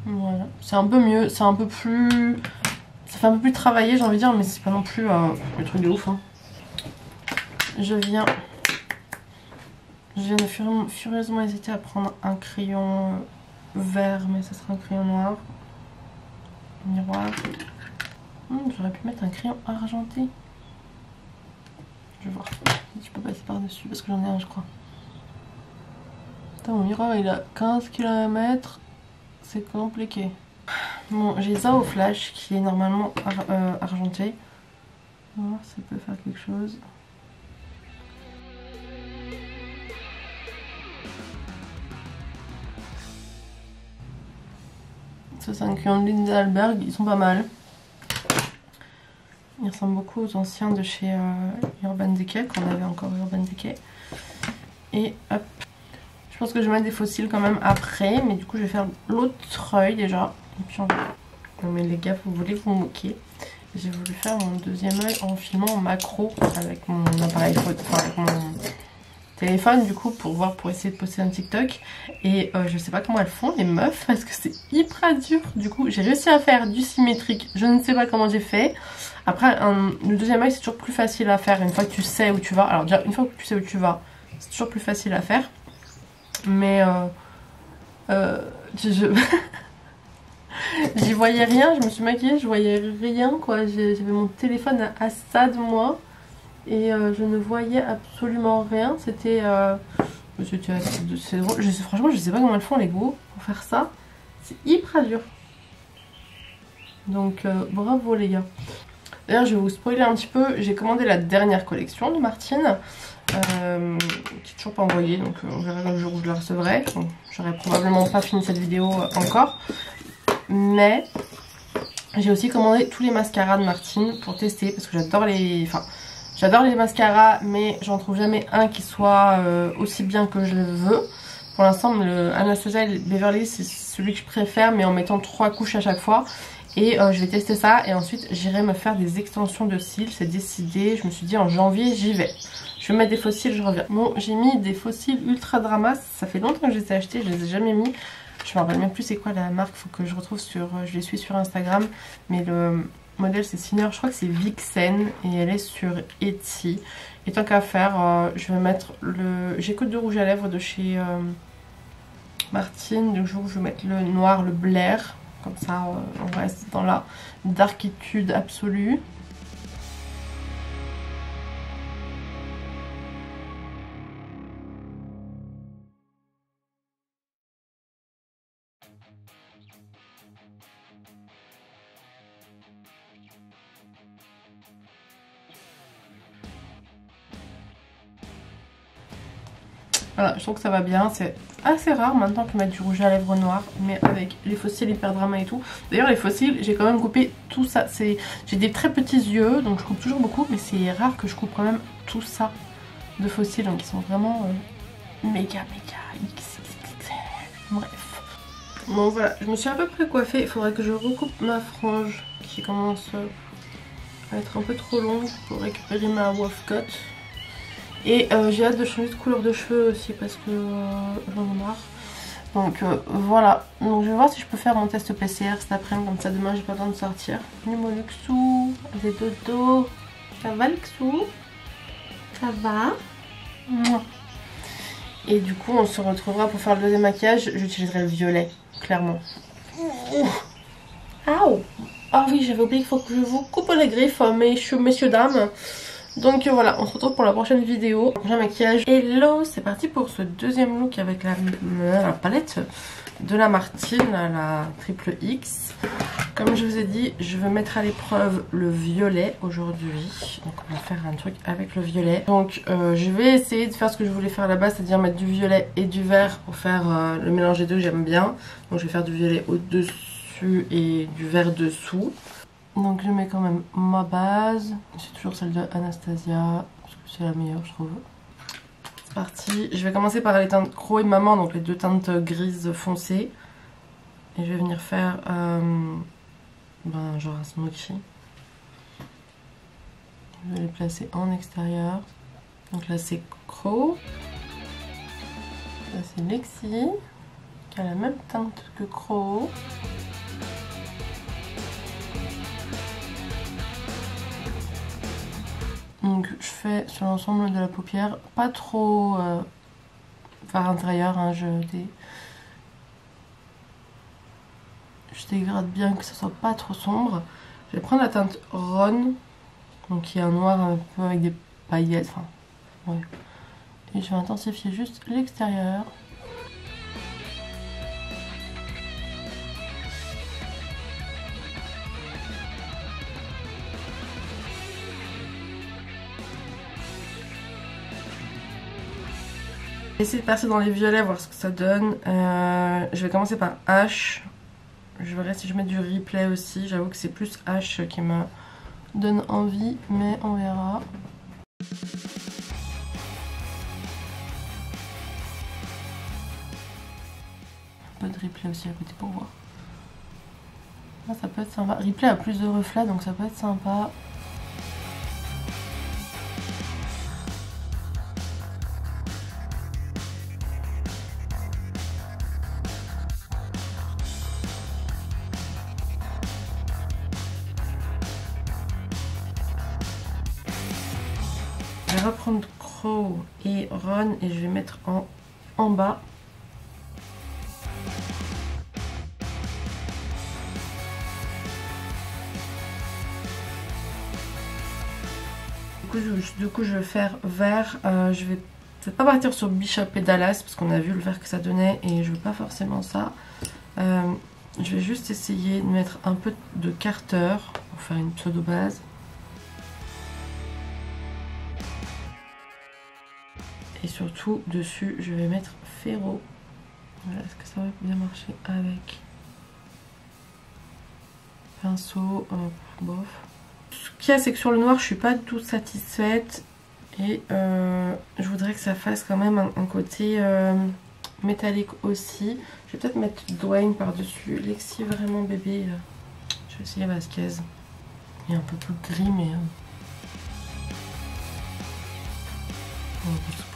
Voilà, c'est un peu mieux, c'est un peu plus... Ça fait un peu plus travaillé j'ai envie de dire, mais c'est pas non plus euh, le truc de ouf. Hein. Je viens... Je viens de furieusement hésiter à prendre un crayon euh, vert, mais ça sera un crayon noir. Miroir. Hmm, j'aurais pu mettre un crayon argenté. Je vais voir si je peux passer par-dessus, parce que j'en ai un je crois. Mon miroir il a 15 km c'est compliqué. Bon, j'ai ça au flash qui est normalement euh, argenté. On va voir si ça peut faire quelque chose. Ça c'est de ils sont pas mal. Ils ressemblent beaucoup aux anciens de chez euh, Urban Decay, qu'on avait encore Urban Decay. Et hop, je pense que je vais mettre des fossiles quand même après. Mais du coup, je vais faire l'autre œil déjà. Et puis on va... Non mais les gars, vous voulez vous moquer. J'ai voulu faire mon deuxième œil en filmant en macro avec mon appareil photo, enfin avec mon téléphone du coup pour voir, pour essayer de poster un TikTok. Et euh, je sais pas comment elles font les meufs parce que c'est hyper dur. Du coup, j'ai réussi à faire du symétrique. Je ne sais pas comment j'ai fait. Après, le deuxième œil c'est toujours plus facile à faire une fois que tu sais où tu vas. Alors déjà, une fois que tu sais où tu vas, c'est toujours plus facile à faire. Mais euh, euh, je... J'y voyais rien, je me suis maquillée, je voyais rien quoi. J'avais mon téléphone à, ça de moi et euh, je ne voyais absolument rien. C'était. Euh. Je franchement, je sais pas comment elles font les gros pour faire ça. C'est hyper dur. Donc bravo les gars. D'ailleurs, je vais vous spoiler un petit peu. J'ai commandé la dernière collection de Martine. Euh, qui n'est toujours pas envoyée, donc euh, on verra le jour où je la recevrai. J'aurais probablement pas fini cette vidéo euh, encore. Mais j'ai aussi commandé tous les mascaras de Martine pour tester parce que j'adore les... Enfin, j'adore les mascaras mais j'en trouve jamais un qui soit aussi bien que je le veux. Pour l'instant, le Anastasia Beverly, c'est celui que je préfère mais en mettant trois couches à chaque fois. Et euh, je vais tester ça et ensuite j'irai me faire des extensions de cils, c'est décidé. Je me suis dit en janvier j'y vais. Je vais mettre des fossiles, je reviens. Bon, j'ai mis des fossiles ultra drama, ça fait longtemps que je les ai achetés, je les ai jamais mis. Je me rappelle même plus c'est quoi la marque, faut que je retrouve sur, euh, je les suis sur Instagram. Mais le modèle c'est Sinner, je crois que c'est Vixen et elle est sur Etsy. Et tant qu'à faire, euh, je vais mettre le... J'ai que deux rouges à lèvres de chez Martine, du jour je vais mettre le noir, le Blair comme ça, euh, on reste dans la darkitude absolue. Voilà, je trouve que ça va bien. C'est assez rare maintenant que mettre du rouge à lèvres noir, mais avec les fossiles hyper drama et tout. D'ailleurs, les fossiles, j'ai quand même coupé tout ça. J'ai des très petits yeux, donc je coupe toujours beaucoup, mais c'est rare que je coupe quand même tout ça de fossiles, donc ils sont vraiment euh, méga, méga Bref. Bon, voilà, je me suis à peu près coiffée. Il faudrait que je recoupe ma frange qui commence euh, à être un peu trop longue pour récupérer ma wolf cut. Et euh, j'ai hâte de changer de couleur de cheveux aussi parce que euh, j'en ai marre. Donc euh, voilà, donc je vais voir si je peux faire mon test PCR cet après-midi, comme ça demain j'ai pas besoin de sortir. Numo Luxou, des dodo. Ça va Luxou Ça va Et du coup on se retrouvera pour faire le deuxième maquillage, j'utiliserai le violet, clairement. Ah oui, j'avais oublié qu'il faut que je vous coupe les griffes, messieurs, messieurs, dames. Donc voilà, on se retrouve pour la prochaine vidéo. Prochain maquillage. Hello, c'est parti pour ce deuxième look avec la, palette de la Martine, la triple X. Comme je vous ai dit, je veux mettre à l'épreuve le violet aujourd'hui. Donc on va faire un truc avec le violet. Donc euh, je vais essayer de faire ce que je voulais faire là-bas, c'est-à-dire mettre du violet et du vert pour faire euh, le mélange des deux j'aime bien. Donc je vais faire du violet au-dessus et du vert dessous. Donc je mets quand même ma base. C'est toujours celle de Anastasia, parce que c'est la meilleure je trouve. C'est parti. Je vais commencer par les teintes Crow et Maman, donc les deux teintes grises foncées. Et je vais venir faire euh, ben, genre un smoky. Je vais les placer en extérieur. Donc là c'est Crow. Là c'est Lexi, qui a la même teinte que Crow. Donc je fais sur l'ensemble de la paupière, pas trop euh, vers l'intérieur, hein, je, dégrade bien que ce soit pas trop sombre. Je vais prendre la teinte Ron, donc qui est un noir un peu avec des paillettes. Et je vais intensifier juste l'extérieur. Essayer de passer dans les violets, voir ce que ça donne. Euh, je vais commencer par H. Je verrai si je mets du replay aussi. J'avoue que c'est plus H qui me donne envie, mais on verra. Un peu de replay aussi à côté pour voir. Ah, ça peut être sympa. Replay a plus de reflets, donc ça peut être sympa. Et je vais mettre en, bas. Du coup, je, vais faire vert. Euh, je vais peut-être pas partir sur Bishop et Dallas parce qu'on a vu le vert que ça donnait et je veux pas forcément ça. Euh, je vais juste essayer de mettre un peu de Carter pour faire une pseudo base. Surtout, dessus, je vais mettre Ferro. Voilà, est-ce que ça va bien marcher avec pinceau euh, Bof. Ce qu'il y a, c'est que sur le noir, je suis pas tout satisfaite. Et euh, je voudrais que ça fasse quand même un, côté euh, métallique aussi. Je vais peut-être mettre Dwayne par-dessus. Lexi, vraiment bébé. Je vais essayer Vasquez. Il est un peu plus gris, mais...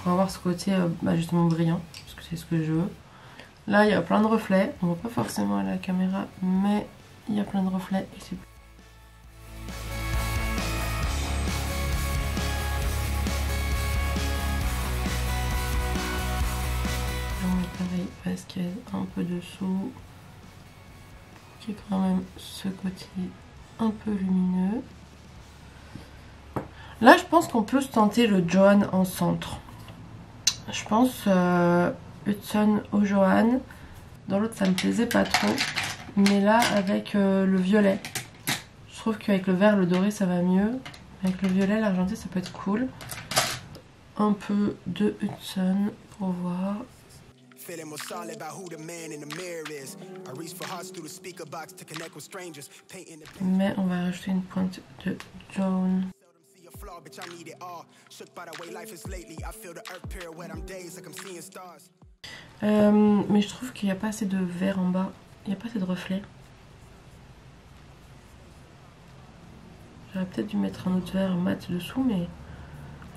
pour avoir ce côté euh, bah, justement brillant, parce que c'est ce que je veux. Là, il y a plein de reflets. On voit pas forcément à la caméra, mais il y a plein de reflets et c'est pareil, Vasquez un peu dessous, qui est quand même ce côté un peu lumineux. Là, je pense qu'on peut se tenter le Johan en centre. Je pense euh, Hudson au Johan. Dans l'autre, ça me plaisait pas trop. Mais là, avec euh, le violet, je trouve qu'avec le vert, le doré, ça va mieux. Avec le violet, l'argenté, ça peut être cool. Un peu de Hudson pour voir. Mais on va rajouter une pointe de jaune. Euh, mais je trouve qu'il n'y a pas assez de vert en bas. Il n'y a pas assez de reflets. J'aurais peut-être dû mettre un autre vert mat dessous, mais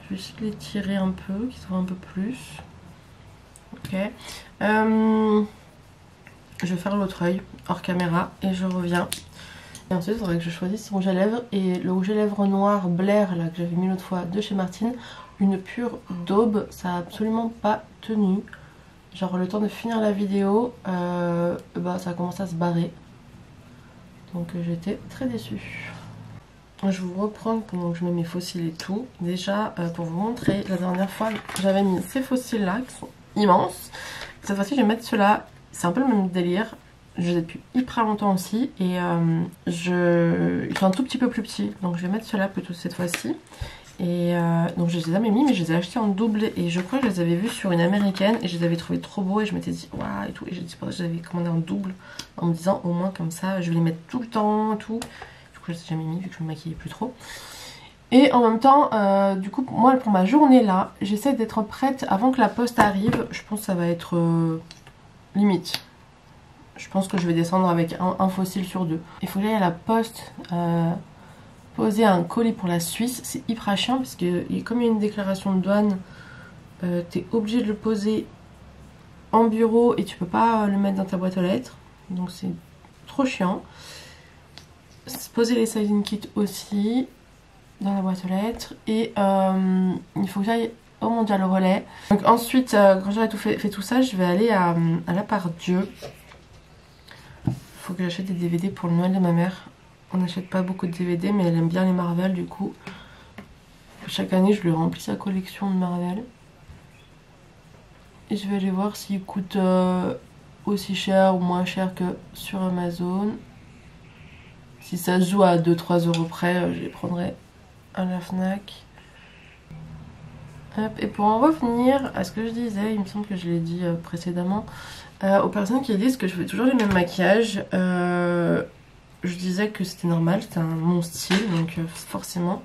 je vais essayer de les tirer un peu, qu'ils soient un peu plus. Ok. Euh, je vais faire l'autre œil hors caméra et je reviens. Ensuite, il faudrait que je choisisse rouge à lèvres. Et le rouge à lèvres noir Blair, là, que j'avais mis l'autre fois de chez Martine, une pure daube, ça a absolument pas tenu. Genre, le temps de finir la vidéo, euh, bah, ça a commencé à se barrer. Donc, j'étais très déçue. Je vous reprends que je mets mes fossiles et tout. Déjà, euh, pour vous montrer, la dernière fois, j'avais mis ces fossiles-là, qui sont immenses. Cette fois-ci, je vais mettre ceux-là. C'est un peu le même délire je les ai depuis hyper longtemps aussi et euh, je... ils sont un tout petit peu plus petits donc je vais mettre ceux-là plutôt cette fois-ci. Et euh, donc je les ai jamais mis mais je les ai achetés en double et je crois que je les avais vus sur une américaine et je les avais trouvés trop beaux et je m'étais dit waouh et tout. Et j'ai dit pour ça que je les avais commandé en double en me disant au moins comme ça je vais les mettre tout le temps tout. Du coup je les ai jamais mis vu que je me maquillais plus trop. Et en même temps euh, du coup moi pour ma journée là j'essaie d'être prête avant que la poste arrive. Je pense que ça va être limite je pense que je vais descendre avec un, fossile sur deux. Il faut aller à la poste euh, poser un colis pour la Suisse. C'est hyper chiant parce que comme il y a une déclaration de douane, euh, tu es obligé de le poser en bureau et tu peux pas le mettre dans ta boîte aux lettres. Donc c'est trop chiant. Poser les sizing kits aussi dans la boîte aux lettres. Et euh, il faut que j'aille au mondial relais. Donc ensuite, quand j'aurai tout fait, tout ça, je vais aller à, à la part Dieu que j'achète des DVD pour le Noël de ma mère. On n'achète pas beaucoup de DVD, mais elle aime bien les Marvel, du coup. Chaque année, je lui remplis sa collection de Marvel. Et je vais aller voir s'il coûte euh, aussi cher ou moins cher que sur Amazon. Si ça se joue à 2-3 euros près, euh, je les prendrai à la FNAC. Et pour en revenir à ce que je disais, il me semble que je l'ai dit euh, précédemment, euh, aux personnes qui disent que je fais toujours les mêmes maquillages, euh, je disais que c'était normal, c'était mon style, donc euh, forcément,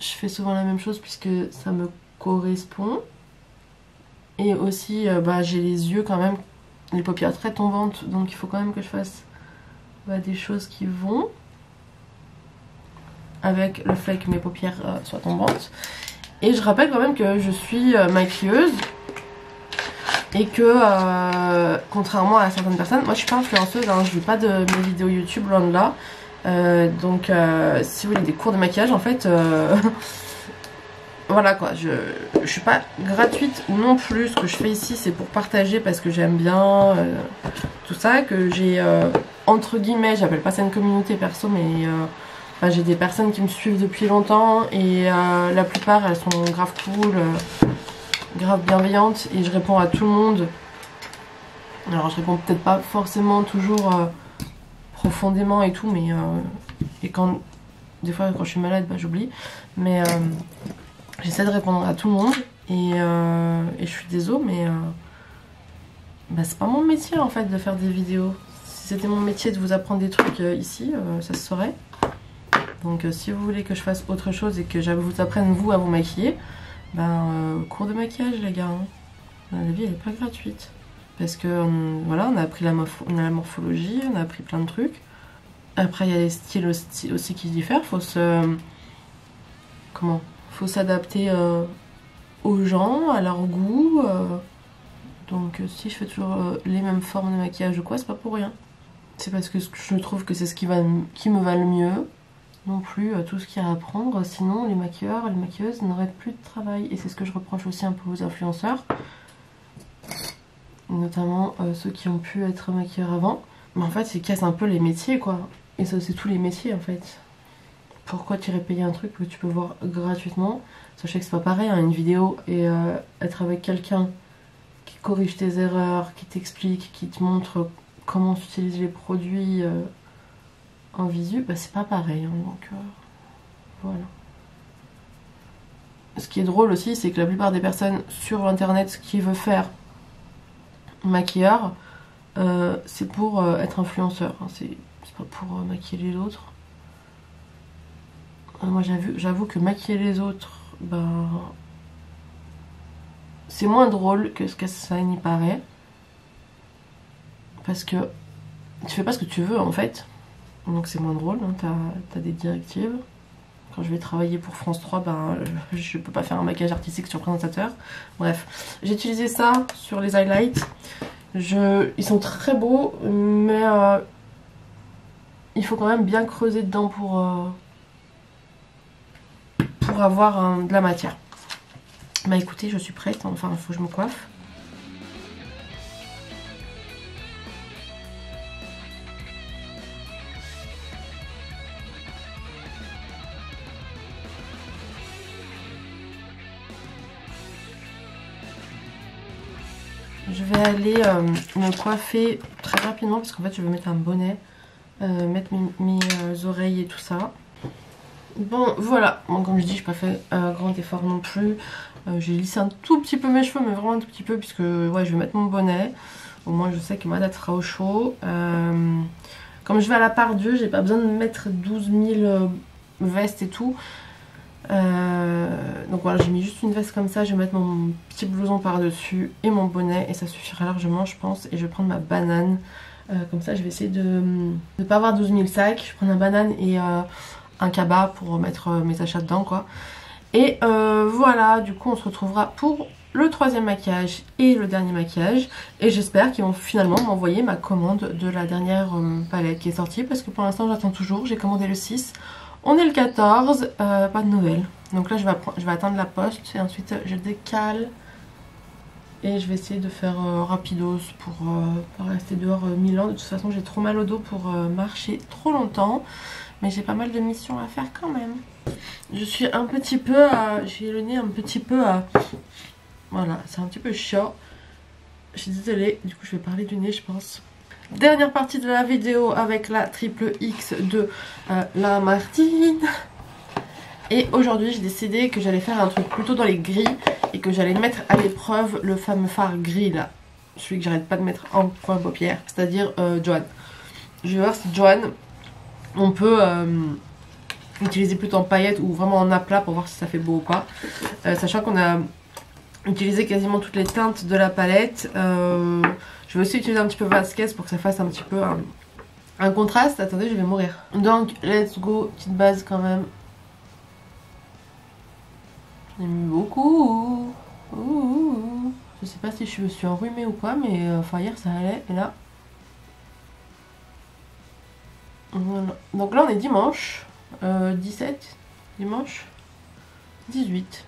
je fais souvent la même chose puisque ça me correspond. Et aussi, bah, j'ai les yeux quand même, les paupières très tombantes, donc il faut quand même que je fasse bah, des choses qui vont avec le fait que mes paupières soient tombantes. Et je rappelle quand même que je suis maquilleuse et que euh, contrairement à certaines personnes, moi je suis pas influenceuse, hein, je vis pas de mes vidéos YouTube loin de là. Euh, donc euh, si vous voulez des cours de maquillage en fait voilà quoi je, je suis pas gratuite non plus ce que je fais ici c'est pour partager parce que j'aime bien tout ça que j'ai entre guillemets j'appelle pas ça une communauté perso mais j'ai des personnes qui me suivent depuis longtemps et la plupart elles sont grave cool grave bienveillante et je réponds à tout le monde. Alors je réponds peut-être pas forcément toujours euh, profondément et tout, mais euh, et quand des fois quand je suis malade, bah, j'oublie. Mais euh, j'essaie de répondre à tout le monde et, et je suis désolée, mais bah, c'est pas mon métier en fait de faire des vidéos. Si c'était mon métier de vous apprendre des trucs ici, ça se saurait. Donc si vous voulez que je fasse autre chose et que je vous apprenne vous à vous maquiller, ben, euh, cours de maquillage, les gars. Hein. La vie, elle est pas gratuite. Parce que euh, voilà, on a appris la, morphologie, on a appris plein de trucs. Après, il y a les styles aussi qui diffèrent. Faut se. Comment? Faut s'adapter euh, aux gens, à leur goût. Euh. Donc, si je fais toujours les mêmes formes de maquillage ou quoi, c'est pas pour rien. C'est parce que je trouve que c'est ce qui me va le mieux. Non plus tout ce qu'il y a à apprendre. Sinon, les maquilleurs, les maquilleuses n'auraient plus de travail. Et c'est ce que je reproche aussi un peu aux influenceurs notamment ceux qui ont pu être maquilleurs avant. Mais en fait, ils cassent un peu les métiers, quoi. Et ça, c'est tous les métiers en fait. Pourquoi tu irais payer un truc que tu peux voir gratuitement? Sachez que c'est pas pareil, hein, une vidéo et euh, être avec quelqu'un qui corrige tes erreurs, qui t'explique, qui te montre comment utiliser les produits euh, en visu, bah c'est pas pareil. Hein, donc euh, voilà. Ce qui est drôle aussi, c'est que la plupart des personnes sur internet qui veulent faire maquilleur, c'est pour être influenceur. Hein, c'est pour euh, maquiller les autres. Euh, moi j'avoue que maquiller les autres, ben, c'est moins drôle que ce que ça n'y paraît. Parce que tu fais pas ce que tu veux en fait. Donc c'est moins drôle, hein. t'as as des directives. Quand je vais travailler pour France 3, ben, je peux pas faire un maquillage artistique sur présentateur. Bref, j'ai utilisé ça sur les highlights. Je, ils sont très beaux, mais euh, il faut quand même bien creuser dedans pour, euh, pour avoir de la matière. Bah écoutez, je suis prête, enfin il faut que je me coiffe. Aller euh, me coiffer très rapidement parce qu'en fait je vais mettre un bonnet. Euh, mettre mes, euh, oreilles et tout ça. Bon voilà, bon, comme je dis, je n'ai pas fait un grand effort non plus. J'ai lissé un tout petit peu mes cheveux, mais vraiment un tout petit peu, puisque ouais, je vais mettre mon bonnet. Au moins je sais que ma date sera au chaud. comme je vais à la part Dieu, j'ai pas besoin de mettre 12 000 vestes et tout. Donc voilà, j'ai mis juste une veste comme ça, je vais mettre mon petit blouson par-dessus et mon bonnet et ça suffira largement je pense. Et je vais prendre ma banane euh, comme ça, je vais essayer de ne pas avoir 12 000 sacs. Je prends un banane et euh, un cabas pour mettre euh, mes achats dedans, quoi. Et voilà, du coup, on se retrouvera pour le troisième maquillage et le dernier maquillage. Et j'espère qu'ils vont finalement m'envoyer ma commande de la dernière palette qui est sortie. Parce que pour l'instant, j'attends toujours. J'ai commandé le 6. On est le 14. pas de nouvelles. Donc là, je vais, je vais attendre la poste. Et ensuite, je décale et je vais essayer de faire euh, rapidos pour euh, rester dehors euh, mille ans. De toute façon, j'ai trop mal au dos pour marcher trop longtemps. Mais j'ai pas mal de missions à faire quand même. Je suis un petit peu à... J'ai le nez un petit peu à... Voilà, c'est un petit peu chiant. Je suis désolée, du coup je vais parler du nez je pense. Dernière partie de la vidéo avec la triple X de la Martine. Et aujourd'hui j'ai décidé que j'allais faire un truc plutôt dans les gris et que j'allais mettre à l'épreuve le fameux phare gris là. Celui que j'arrête pas de mettre en point paupière, c'est-à-dire euh, Joanne. Je vais voir si Joanne, on peut euh, utiliser plutôt en paillettes ou vraiment en aplat pour voir si ça fait beau ou pas. Euh, sachant qu'on a utilisé quasiment toutes les teintes de la palette. Je vais aussi utiliser un petit peu Vasquez pour que ça fasse un petit peu un, contraste. Attendez, je vais mourir. Donc, let's go, petite base quand même J'aime beaucoup. Je sais pas si je me suis enrhumée ou quoi, mais euh, enfin hier ça allait. Et là. Voilà. Donc là on est dimanche. 17. Euh, dimanche 18.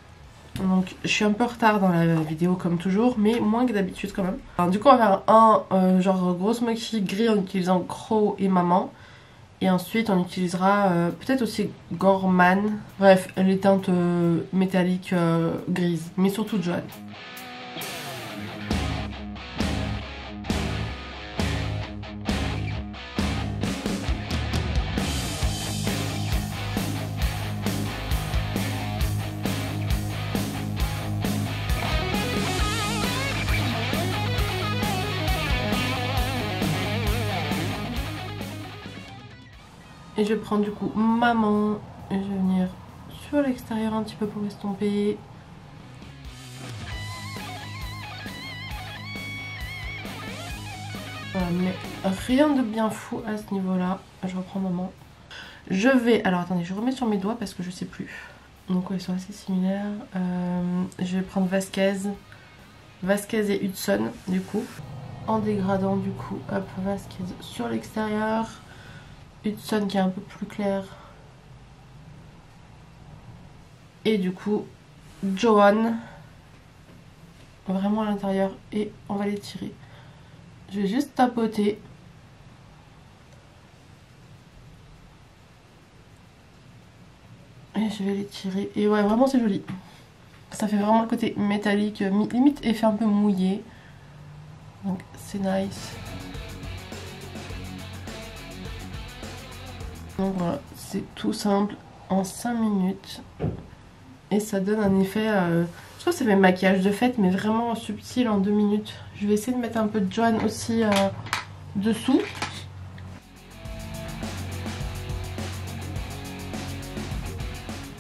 Donc je suis un peu en retard dans la vidéo comme toujours, mais moins que d'habitude quand même. Du coup on va faire un euh, genre grosse maquille gris en utilisant Crow et Maman. Et ensuite on utilisera euh, peut-être aussi Gorman. Bref, les teintes euh, métalliques grises. Mais surtout jaune. Et je vais prendre du coup maman et je vais venir sur l'extérieur un petit peu pour estomper. mais rien de bien fou à ce niveau-là. Je reprends moment. Je vais... Alors attendez, je remets sur mes doigts parce que je sais plus. Donc ils sont assez similaires. Euh, je vais prendre Vasquez. Vasquez et Hudson du coup. En dégradant du coup, hop, Vasquez sur l'extérieur. Hudson qui est un peu plus clair. Et du coup, Johan vraiment à l'intérieur et on va les tirer. Je vais juste tapoter. Et je vais les tirer. Et ouais, vraiment c'est joli. Ça fait vraiment le côté métallique, limite effet un peu mouillé. Donc c'est nice. Voilà, c'est tout simple en 5 minutes. Et ça donne un effet... Euh, je trouve que ça fait maquillage de fête, mais vraiment subtil en deux minutes. Je vais essayer de mettre un peu de Joanne aussi euh, dessous.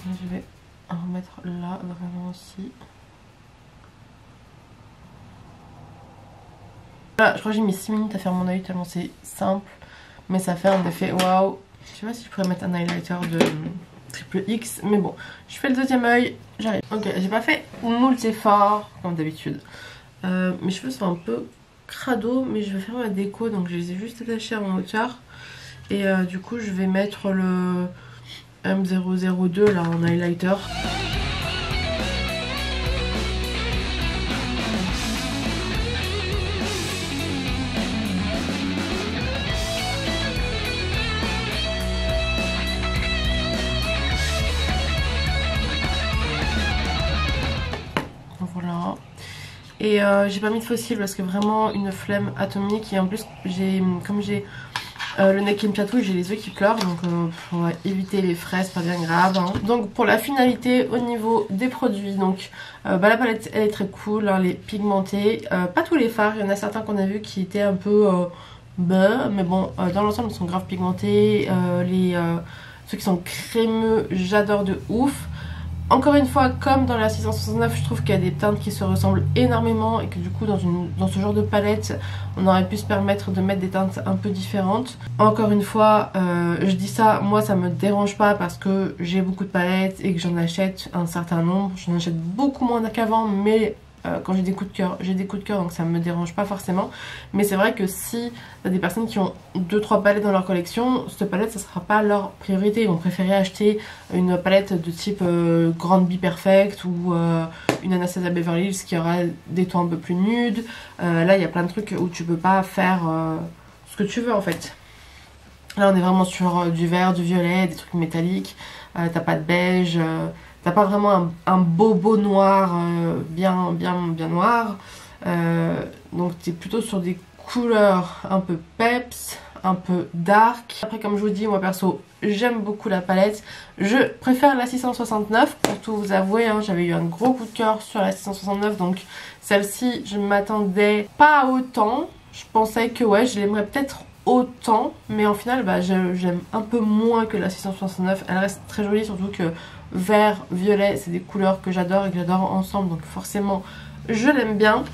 Je vais en remettre là, vraiment aussi. Là, je crois que j'ai mis 6 minutes à faire mon œil tellement c'est simple. Mais ça fait un effet waouh. Je sais pas si je pourrais mettre un highlighter de triple X. Mais bon, je fais le deuxième œil, j'arrive. Ok, j'ai pas fait moult efforts, comme d'habitude. Euh, mes cheveux sont un peu crado, mais je vais faire ma déco, donc je les ai juste attachés en hauteur. Et euh, du coup, je vais mettre le M002 là en highlighter. Et euh, j'ai pas mis de fossile parce que vraiment une flemme atomique. Et en plus, j'ai comme j'ai euh, le nez qui me chatouille, j'ai les yeux qui pleurent. Donc euh, on va éviter les fraises, pas bien grave. Hein. Donc pour la finalité au niveau des produits, donc bah, la palette elle est très cool, hein, elle est pigmentée. pas tous les fards, il y en a certains qu'on a vu qui étaient un peu bah, mais bon dans l'ensemble ils sont grave pigmentés. les, ceux qui sont crémeux, j'adore de ouf. Encore une fois, comme dans la 669, je trouve qu'il y a des teintes qui se ressemblent énormément et que du coup, dans, ce genre de palette, on aurait pu se permettre de mettre des teintes un peu différentes. Encore une fois, euh, je dis ça, moi ça me dérange pas parce que j'ai beaucoup de palettes et que j'en achète un certain nombre. J'en achète beaucoup moins qu'avant, mais euh, quand j'ai des coups de cœur, j'ai des coups de cœur donc ça me dérange pas forcément. Mais c'est vrai que si y a des personnes qui ont 2-3 palettes dans leur collection, cette palette ça sera pas leur priorité. Ils vont préférer acheter une palette de type euh, Grande Be Perfect ou euh, une Anastasia Beverly Hills qui aura des tons un peu plus nudes. là il y a plein de trucs où tu peux pas faire ce que tu veux en fait. Là on est vraiment sur du vert, du violet, des trucs métalliques. T'as pas de beige. T'as pas vraiment un, bobo noir euh, bien, bien, bien noir. Euh, donc t'es plutôt sur des couleurs un peu peps, un peu dark. Après comme je vous dis, moi perso, j'aime beaucoup la palette. Je préfère la 669 pour tout vous avouer. Hein, J'avais eu un gros coup de cœur sur la 669 donc celle-ci je m'attendais pas autant. Je pensais que ouais, je l'aimerais peut-être autant mais en final bah, j'aime un peu moins que la 669 elle reste très jolie surtout que vert, violet c'est des couleurs que j'adore et que j'adore ensemble donc forcément je l'aime bien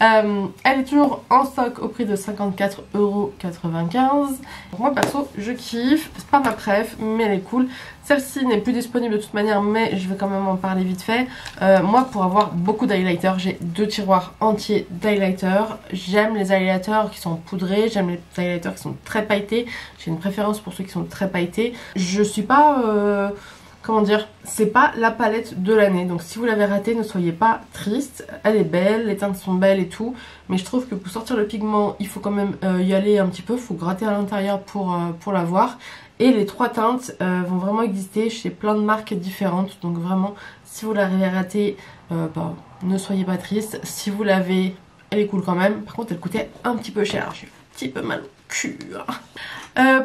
euh, elle est toujours en stock au prix de 54,95€. Moi perso je kiffe, c'est pas ma préf mais elle est cool. Celle-ci n'est plus disponible de toute manière mais je vais quand même en parler vite fait. Euh, moi pour avoir beaucoup d'highlighters, j'ai deux tiroirs entiers d'highlighters. J'aime les highlighters qui sont poudrés, j'aime les highlighters qui sont très pailletés. J'ai une préférence pour ceux qui sont très pailletés. Je suis pas... Euh, comment dire, c'est pas la palette de l'année. Donc si vous l'avez ratée, ne soyez pas triste. Elle est belle, les teintes sont belles et tout. Mais je trouve que pour sortir le pigment, il faut quand même euh, y aller un petit peu. Il faut gratter à l'intérieur pour, euh, pour la voir. Et les trois teintes euh, vont vraiment exister chez plein de marques différentes. Donc vraiment, si vous l'avez ratée, bah, ne soyez pas triste. Si vous l'avez, elle est cool quand même. Par contre, elle coûtait un petit peu cher. J'ai un petit peu mal au cul.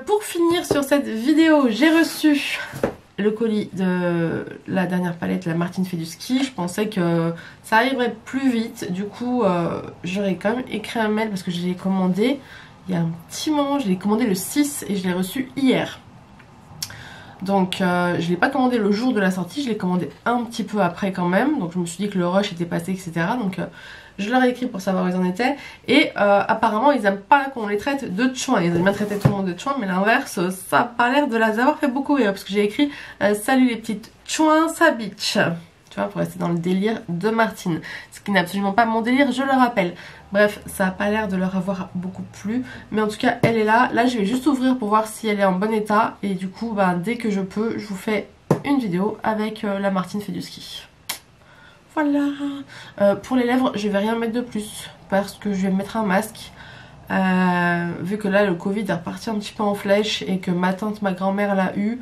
pour finir sur cette vidéo, j'ai reçu le colis de la dernière palette, la Martine fait du ski. Je pensais que ça arriverait plus vite. Du coup, euh, j'aurais quand même écrit un mail parce que je l'ai commandé il y a un petit moment. Je l'ai commandé le 6 et je l'ai reçu hier. Donc euh, je l'ai pas commandé le jour de la sortie, je l'ai commandé un petit peu après quand même. Donc je me suis dit que le rush était passé, etc. Donc euh, je leur ai écrit pour savoir où ils en étaient. Et euh, apparemment ils aiment pas qu'on les traite de chouin. Ils aiment bien traiter tout le monde de chouin, mais l'inverse, ça a pas l'air de les avoir fait beaucoup rire. Parce que j'ai écrit Salut les petites chouins, sa bitch tu vois, pour rester dans le délire de Martine. Ce qui n'est absolument pas mon délire, je le rappelle. Bref, ça n'a pas l'air de leur avoir beaucoup plu, mais en tout cas, elle est là. Là, je vais juste ouvrir pour voir si elle est en bon état, et du coup, bah, dès que je peux, je vous fais une vidéo avec euh, la Martine fait. Voilà. Euh, pour les lèvres, je vais rien mettre de plus, parce que je vais mettre un masque. Euh, vu que là, le Covid est reparti un petit peu en flèche, et que ma tante, ma grand-mère l'a eu,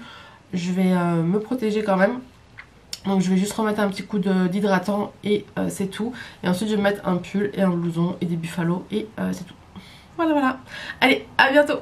je vais me protéger quand même. Donc je vais juste remettre un petit coup d'hydratant et euh, c'est tout. Et ensuite je vais mettre un pull et un blouson et des buffalos et euh, c'est tout. Voilà voilà. Allez, à bientôt